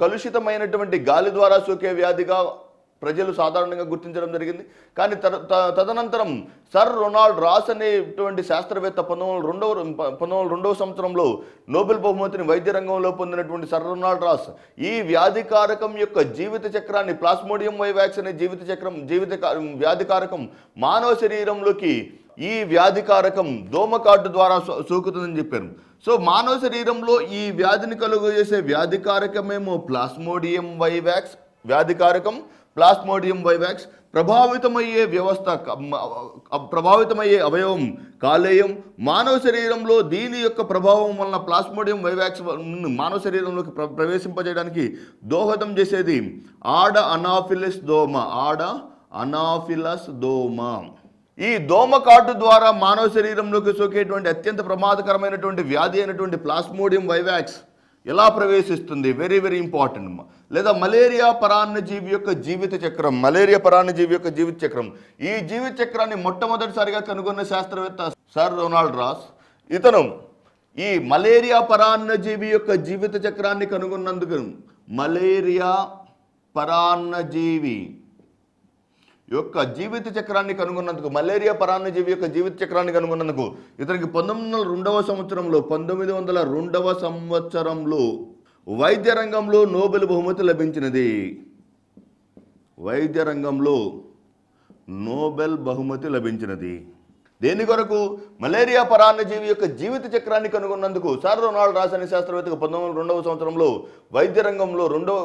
కలుషితమైనటువంటి గాలి ద్వారా సోకే వ్యాధిగా ప్రజలు సాధారణంగా గుర్తించడం జరిగింది. కానీ త- తదనంతరం సర్ రొనాల్డ్ రాస్ అనేటువంటి శాస్త్రవేత్త పంతొమ్మిది వందల రెండవ పంతొమ్మిది వందల రెండవ సంవత్సరంలో నోబెల్ బహుమతిని వైద్య రంగంలో పొందినటువంటి సర్ రొనాల్డ్ రాస్ ఈ వ్యాధికారకం యొక్క జీవిత చక్రాన్ని ప్లాస్మోడియం వైవాక్స్ అనే జీవిత చక్రం జీవిత వ్యాధికారకం మానవ శరీరంలోకి ఈ వ్యాధికారకం దోమకాటు ద్వారా సో- సోకుతుందని చెప్పారు. సో మానవ శరీరంలో ఈ వ్యాధిని కలుగజేసే వ్యాధికారకమేమో ప్లాస్మోడియం వైవాక్స్ వ్యాధికారకం ప్లాస్మోడియం వైవాక్స్ ప్రభావితమయ్యే వ్యవస్థ ప్రభావితమయ్యే అవయవం కాలేయం మానవ శరీరంలో దీని యొక్క ప్రభావం వలన ప్లాస్మోడియం వైవాక్స్ మానవ శరీరంలోకి ప్ర- ప్రవేశింపజేయడానికి దోహదం చేసేది ఆడ అనాఫిలిస్ దోమ ఆడ అనాఫిలస్ దోమ. ఈ దోమ కాటు ద్వారా మానవ శరీరంలోకి సోకేటువంటి అత్యంత ప్రమాదకరమైనటువంటి వ్యాధి అయినటువంటి ప్లాస్మోడియం వైవాక్స్ ఎలా ప్రవేశిస్తుంది? వెరీ వెరీ ఇంపార్టెంట్ లేదా మలేరియా పరాన్నజీవి యొక్క జీవిత చక్రం మలేరియా పరాన్నజీవి యొక్క జీవిత చక్రం. ఈ జీవిత చక్రాన్ని మొట్టమొదటిసారిగా కనుగొన్న శాస్త్రవేత్త సార్ రొనాల్డ్ రాస్. ఇతను ఈ మలేరియా పరాన్నజీవి యొక్క జీవిత చక్రాన్ని కనుగొన్నందుకు మలేరియా పరాన్నజీవి యొక్క జీవిత చక్రాన్ని కనుగొన్నందుకు మలేరియా పరాన్నజీవి యొక్క జీవిత చక్రాన్ని కనుగొన్నందుకు ఇతనికి పంతొమ్మిది వందల రెండవ సంవత్సరంలో పంతొమ్మిది వందల రెండవ సంవత్సరంలో వైద్య రంగంలో నోబెల్ బహుమతి లభించినది. వైద్య రంగంలో నోబెల్ బహుమతి లభించినది. దేని కొరకు? మలేరియా పరాన్నజీవి యొక్క జీవిత చక్రాన్ని కనుగొన్నందుకు సార్ రొనాల్డ్ రాస్ అనే శాస్త్రవేత్తకు పంతొమ్మిది వందల రెండవ సంవత్సరంలో వైద్య రంగంలో రెండవ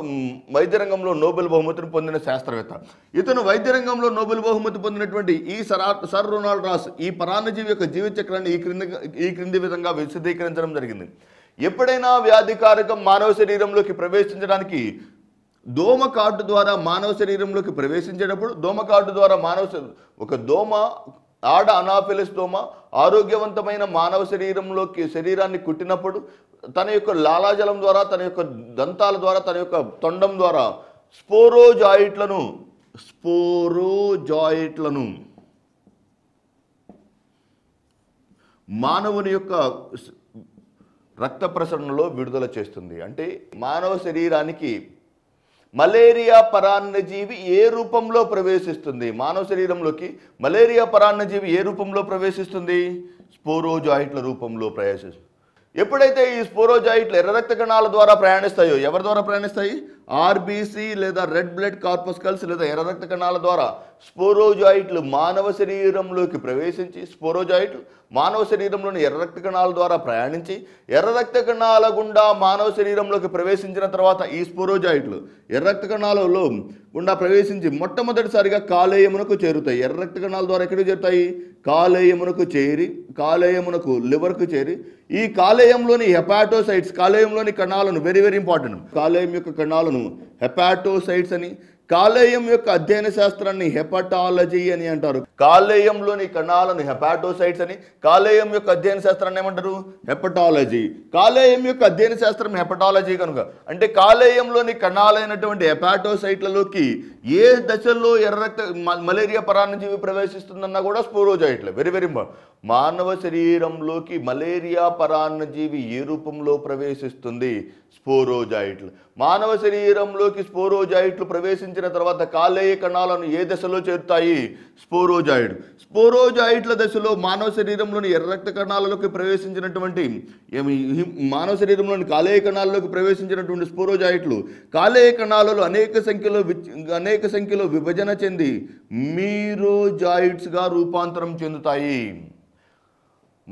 వైద్య రంగంలో నోబెల్ బహుమతిని పొందిన శాస్త్రవేత్త. ఇతను వైద్య రంగంలో నోబెల్ బహుమతి పొందినటువంటి ఈ సరా సర్ రొనాల్డ్ రాస్ ఈ పరాన్నజీవి యొక్క జీవిత చక్రాన్ని ఈ క్రింది ఈ క్రింది విధంగా విశదీకరించడం జరిగింది. ఎప్పుడైనా వ్యాధికారకం మానవ శరీరంలోకి ప్రవేశించడానికి దోమ కార్డు ద్వారా మానవ శరీరంలోకి ప్రవేశించేటప్పుడు దోమ కార్డు ద్వారా మానవ ఒక దోమ ఆడ అనాఫిలిస్ దోమ ఆరోగ్యవంతమైన మానవ శరీరంలోకి శరీరాన్ని కుట్టినప్పుడు తన యొక్క లాలాజలం ద్వారా తన యొక్క దంతాల ద్వారా తన యొక్క తొండం ద్వారా స్పోరోజాయిట్లను స్పోరోజాయిట్లను మానవుని యొక్క రక్త ప్రసరణలో విడుదల చేస్తుంది. అంటే మానవ శరీరానికి మలేరియా పరాన్నజీవి ఏ రూపంలో ప్రవేశిస్తుంది? మానవ శరీరంలోకి మలేరియా పరాన్నజీవి ఏ రూపంలో ప్రవేశిస్తుంది? స్పోరోజాయిట్ల రూపంలో ప్రవేశిస్తుంది ఎప్పుడైతే ఈ స్పోరోజాయిట్లు ఎర్ర రక్త కణాల ద్వారా ప్రయాణిస్తాయో ఎవరి ద్వారా ప్రయాణిస్తాయి? ఆర్బీసీ లేదా రెడ్ బ్లడ్ కార్పస్కల్స్ లేదా ఎర్ర రక్త కణాల ద్వారా స్పోరోజాయిట్లు మానవ శరీరంలోకి ప్రవేశించి స్పోరోజాయిట్లు మానవ శరీరంలోని ఎర్ర రక్త కణాల ద్వారా ప్రయాణించి ఎర్ర రక్త కణాల గుండా మానవ శరీరంలోకి ప్రవేశించిన తర్వాత ఈ స్పోరోజాయిట్లు ఎర్ర రక్త కణాలలో గుండా ప్రవేశించి మొట్టమొదటిసారిగా కాలేయమునకు చేరుతాయి. ఎర్ర రక్త కణాల ద్వారా ఎక్కడికి చేరుతాయి? కాలేయమునకు చేరి కాలేయమునకు లివర్కు చేరి. ఈ కాలేయంలోని హెపాటోసైట్స్ కాలేయంలోని కణాలను వెరీ వెరీ ఇంపార్టెంట్ కాలేయం యొక్క కణాలను హెపాటోసైట్స్ అని కాలేయం యొక్క అధ్యయన శాస్త్రాన్ని హెపటాలజీ అని అంటారు. కాలేయంలోని కణాలను హెపాటోసైట్స్ అని కాలేయం యొక్క అధ్యయన శాస్త్రాన్ని ఏమంటారు? హెపటాలజీ. కాలేయం యొక్క అధ్యయన శాస్త్రం హెపటాలజీ కనుక. అంటే కాలేయంలోని కణాలైనటువంటి హెపాటోసైట్లలోకి ఏ దశల్లో ఎర్ర మలేరియా పరాన్నజీవి ప్రవేశిస్తుందన్నా కూడా స్పోరోజైట్లే. వెరీ వెరీ ఇంపార్టెంట్ మానవ శరీరంలోకి మలేరియా పరాన్నజీవి ఏ రూపంలో ప్రవేశిస్తుంది? స్పోరోజాయిట్లు మానవ శరీరంలోకి స్పోరోజాయిట్లు ప్రవేశించిన తర్వాత కాలేయ కణాలను ఏ దశలో చేరుతాయి? స్పోరోజాయిడ్ స్పోరోజాయిట్ల దశలో మానవ శరీరంలోని ఎర్ర రక్త కణాలలోకి ప్రవేశించినటువంటి మానవ శరీరంలోని కాలేయ కణాలలోకి ప్రవేశించినటువంటి స్పోరోజాయిట్లు కాలేయ కణాలలో అనేక సంఖ్యలో అనేక సంఖ్యలో విభజన చెంది మీరోజాయిడ్స్గా రూపాంతరం చెందుతాయి.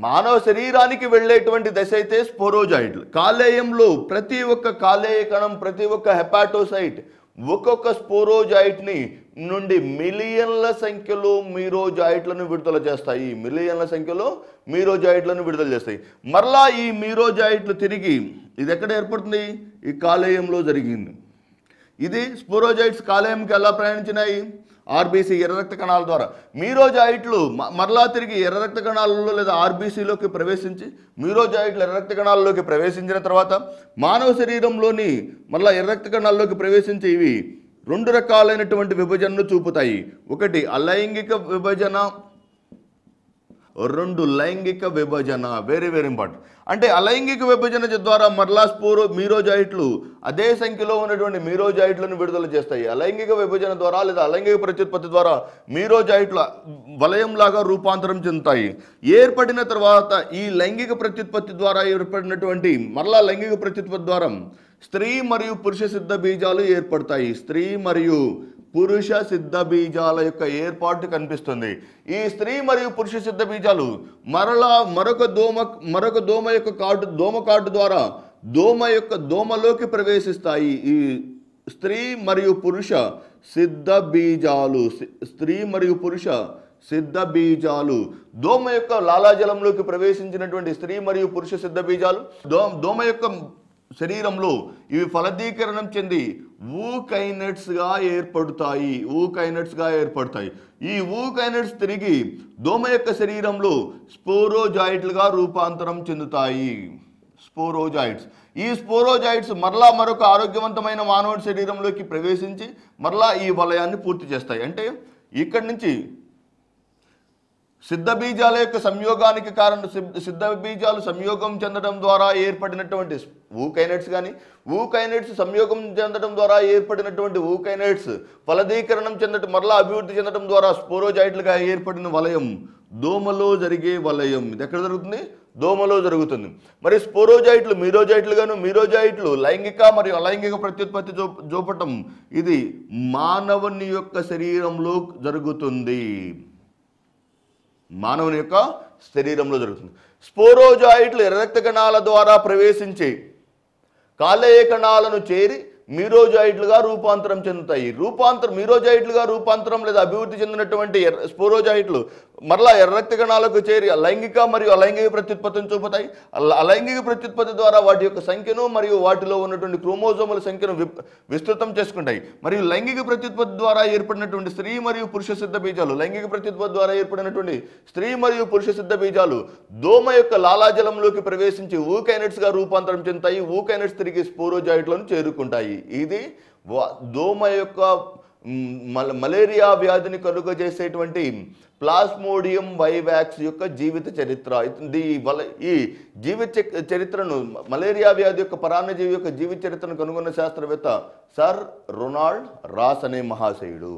మానవ శరీరానికి వెళ్ళేటువంటి దశ అయితే స్పోరోజాయిడ్లు కాలేయంలో ప్రతి ఒక్క కాలేయ కణం ప్రతి ఒక్క హెపాటోసైట్ ఒక్కొక్క స్పోరోజాయిట్ని నుండి మిలియన్ల సంఖ్యలో మీరోజాయిట్లను విడుదల చేస్తాయి. మిలియన్ల సంఖ్యలో మీరోజాయిట్లను విడుదల చేస్తాయి. మరలా ఈ మీరోజాయిట్లు తిరిగి ఇది ఎక్కడ ఏర్పడుతుంది? ఈ కాలేయంలో జరిగింది. ఇది స్పోరోజైట్స్ కాలేయంకి ఎలా ప్రయాణించినాయి? ఆర్బీసీ ఎర్ర రక్త కణాల ద్వారా. మీరోజాయిట్లు మ- మరలా తిరిగి ఎర్ర రక్త కణాలలో లేదా ఆర్బీసీలోకి ప్రవేశించి మీరోజాయిట్లు ఎర్ర రక్త కణాలలోకి ప్రవేశించిన తర్వాత మానవ శరీరంలోని మరలా ఎర్ర రక్త కణాల్లోకి ప్రవేశించి ఇవి రెండు రకాలైనటువంటి విభజనను చూపుతాయి. ఒకటి అలైంగిక విభజన రెండు లైంగిక విభజన వెరీ వెరీ ఇంపార్టెంట్ అంటే అలైంగిక విభజన ద్వారా మరలా స్పోరో మీరోజాయిట్లు అదే సంఖ్యలో ఉన్నటువంటి మీరోజాయిట్లను విడుదల చేస్తాయి. అలైంగిక విభజన ద్వారా లేదా అలైంగిక ప్రత్యుత్పత్తి ద్వారా మీరోజాయిట్ల వలయంలాగా రూపాంతరం చెందుతాయి. ఏర్పడిన తర్వాత ఈ లైంగిక ప్రత్యుత్పత్తి ద్వారా ఏర్పడినటువంటి మరలా లైంగిక ప్రత్యుత్పత్తి ద్వారా స్త్రీ మరియు పురుష సిద్ధ బీజాలు ఏర్పడతాయి. స్త్రీ మరియు పురుష సిద్ధ బీజాల యొక్క ఏర్పాటు కనిపిస్తుంది. ఈ స్త్రీ మరియు పురుష సిద్ధ బీజాలు మరలా మరొక దోమ మరొక దోమ యొక్క కాటు దోమ కాటు ద్వారా దోమ యొక్క దోమలోకి ప్రవేశిస్తాయి. ఈ స్త్రీ మరియు పురుష సిద్ధ బీజాలు స్త్రీ మరియు పురుష సిద్ధ బీజాలు దోమ యొక్క లాలాజలంలోకి ప్రవేశించినటువంటి స్త్రీ మరియు పురుష సిద్ధ బీజాలు దోమ యొక్క శరీరంలో ఇవి ఫలదీకరణం చెంది ఊకైనట్స్గా ఏర్పడతాయి ఊకైనట్స్గా ఏర్పడతాయి. ఈ ఊకైనట్స్ తిరిగి దోమ యొక్క శరీరంలో స్పోరోజాయిట్లుగా రూపాంతరం చెందుతాయి. స్పోరోజాయిడ్స్. ఈ స్పోరోజాయిడ్స్ మరలా మరొక ఆరోగ్యవంతమైన మానవుడి శరీరంలోకి ప్రవేశించి మరలా ఈ వలయాన్ని పూర్తి చేస్తాయి. అంటే ఇక్కడి నుంచి సిద్ధ బీజాల యొక్క సంయోగానికి కారణం సిద్ధ- బీజాలు సంయోగం చెందడం ద్వారా ఏర్పడినటువంటి ఊకైనట్స్ కానీ ఊకైనట్స్ సంయోగం చెందడం ద్వారా ఏర్పడినటువంటి ఊకైనట్స్ ఫలదీకరణం చెందడం మరలా అభివృద్ధి చెందడం ద్వారా స్పోరోజాయిట్లుగా ఏర్పడిన వలయం దోమలో జరిగే వలయం. ఇది ఎక్కడ జరుగుతుంది? దోమలో జరుగుతుంది. మరి స్పోరోజాయిట్లు మీరోజాయిట్లుగాను మీరోజాయిట్లు లైంగిక మరియు అలైంగిక ప్రత్యుత్పత్తి చూ చూపటం ఇది మానవుని యొక్క శరీరంలో జరుగుతుంది. మానవుని యొక్క శరీరంలో జరుగుతుంది. స్పోరోజాయిట్లు ఎర్ర రక్త కణాల ద్వారా ప్రవేశించి కాలేయ కణాలను చేరి మీరోజాయిట్లుగా రూపాంతరం చెందుతాయి. రూపాంతరం మీరోజాయిట్లుగా రూపాంతరం లేదా అభివృద్ధి చెందినటువంటి ఎర్ర- స్పోరోజాయిట్లు మరలా ఎర్రక్తి కణాలకు చేరి లైంగిక మరియు అలైంగిక ప్రత్యుత్పత్తిని చూపుతాయి. అలైంగిక ప్రత్యుత్పత్తి ద్వారా వాటి యొక్క సంఖ్యను మరియు వాటిలో ఉన్నటువంటి క్రోమోజోముల సంఖ్యను విస్తృతం చేసుకుంటాయి. మరియు లైంగిక ప్రత్యుత్పత్తి ద్వారా ఏర్పడినటువంటి స్త్రీ మరియు పురుష సిద్ధ బీజాలు లైంగిక ప్రత్యుత్పత్తి ద్వారా ఏర్పడినటువంటి స్త్రీ మరియు పురుష సిద్ధ బీజాలు దోమ యొక్క లాలాజలంలోకి ప్రవేశించి ఊకైనట్స్గా రూపాంతరం చెందుతాయి. ఊకైనట్స్ తిరిగి స్పోరోజాయిట్లను చేరుకుంటాయి. ఇది దోమ యొక్క మల మలేరియా వ్యాధిని కలుగజేసేటువంటి ప్లాస్మోడియం వైవాక్స్ యొక్క జీవిత చరిత్ర. ఇది వల ఈ జీవిత చరిత్రను మలేరియా వ్యాధి యొక్క పరాన్నజీవి యొక్క జీవిత చరిత్రను కనుగొన్న శాస్త్రవేత్త సర్ రొనాల్డ్ రాస్ అనే మహాశయుడు.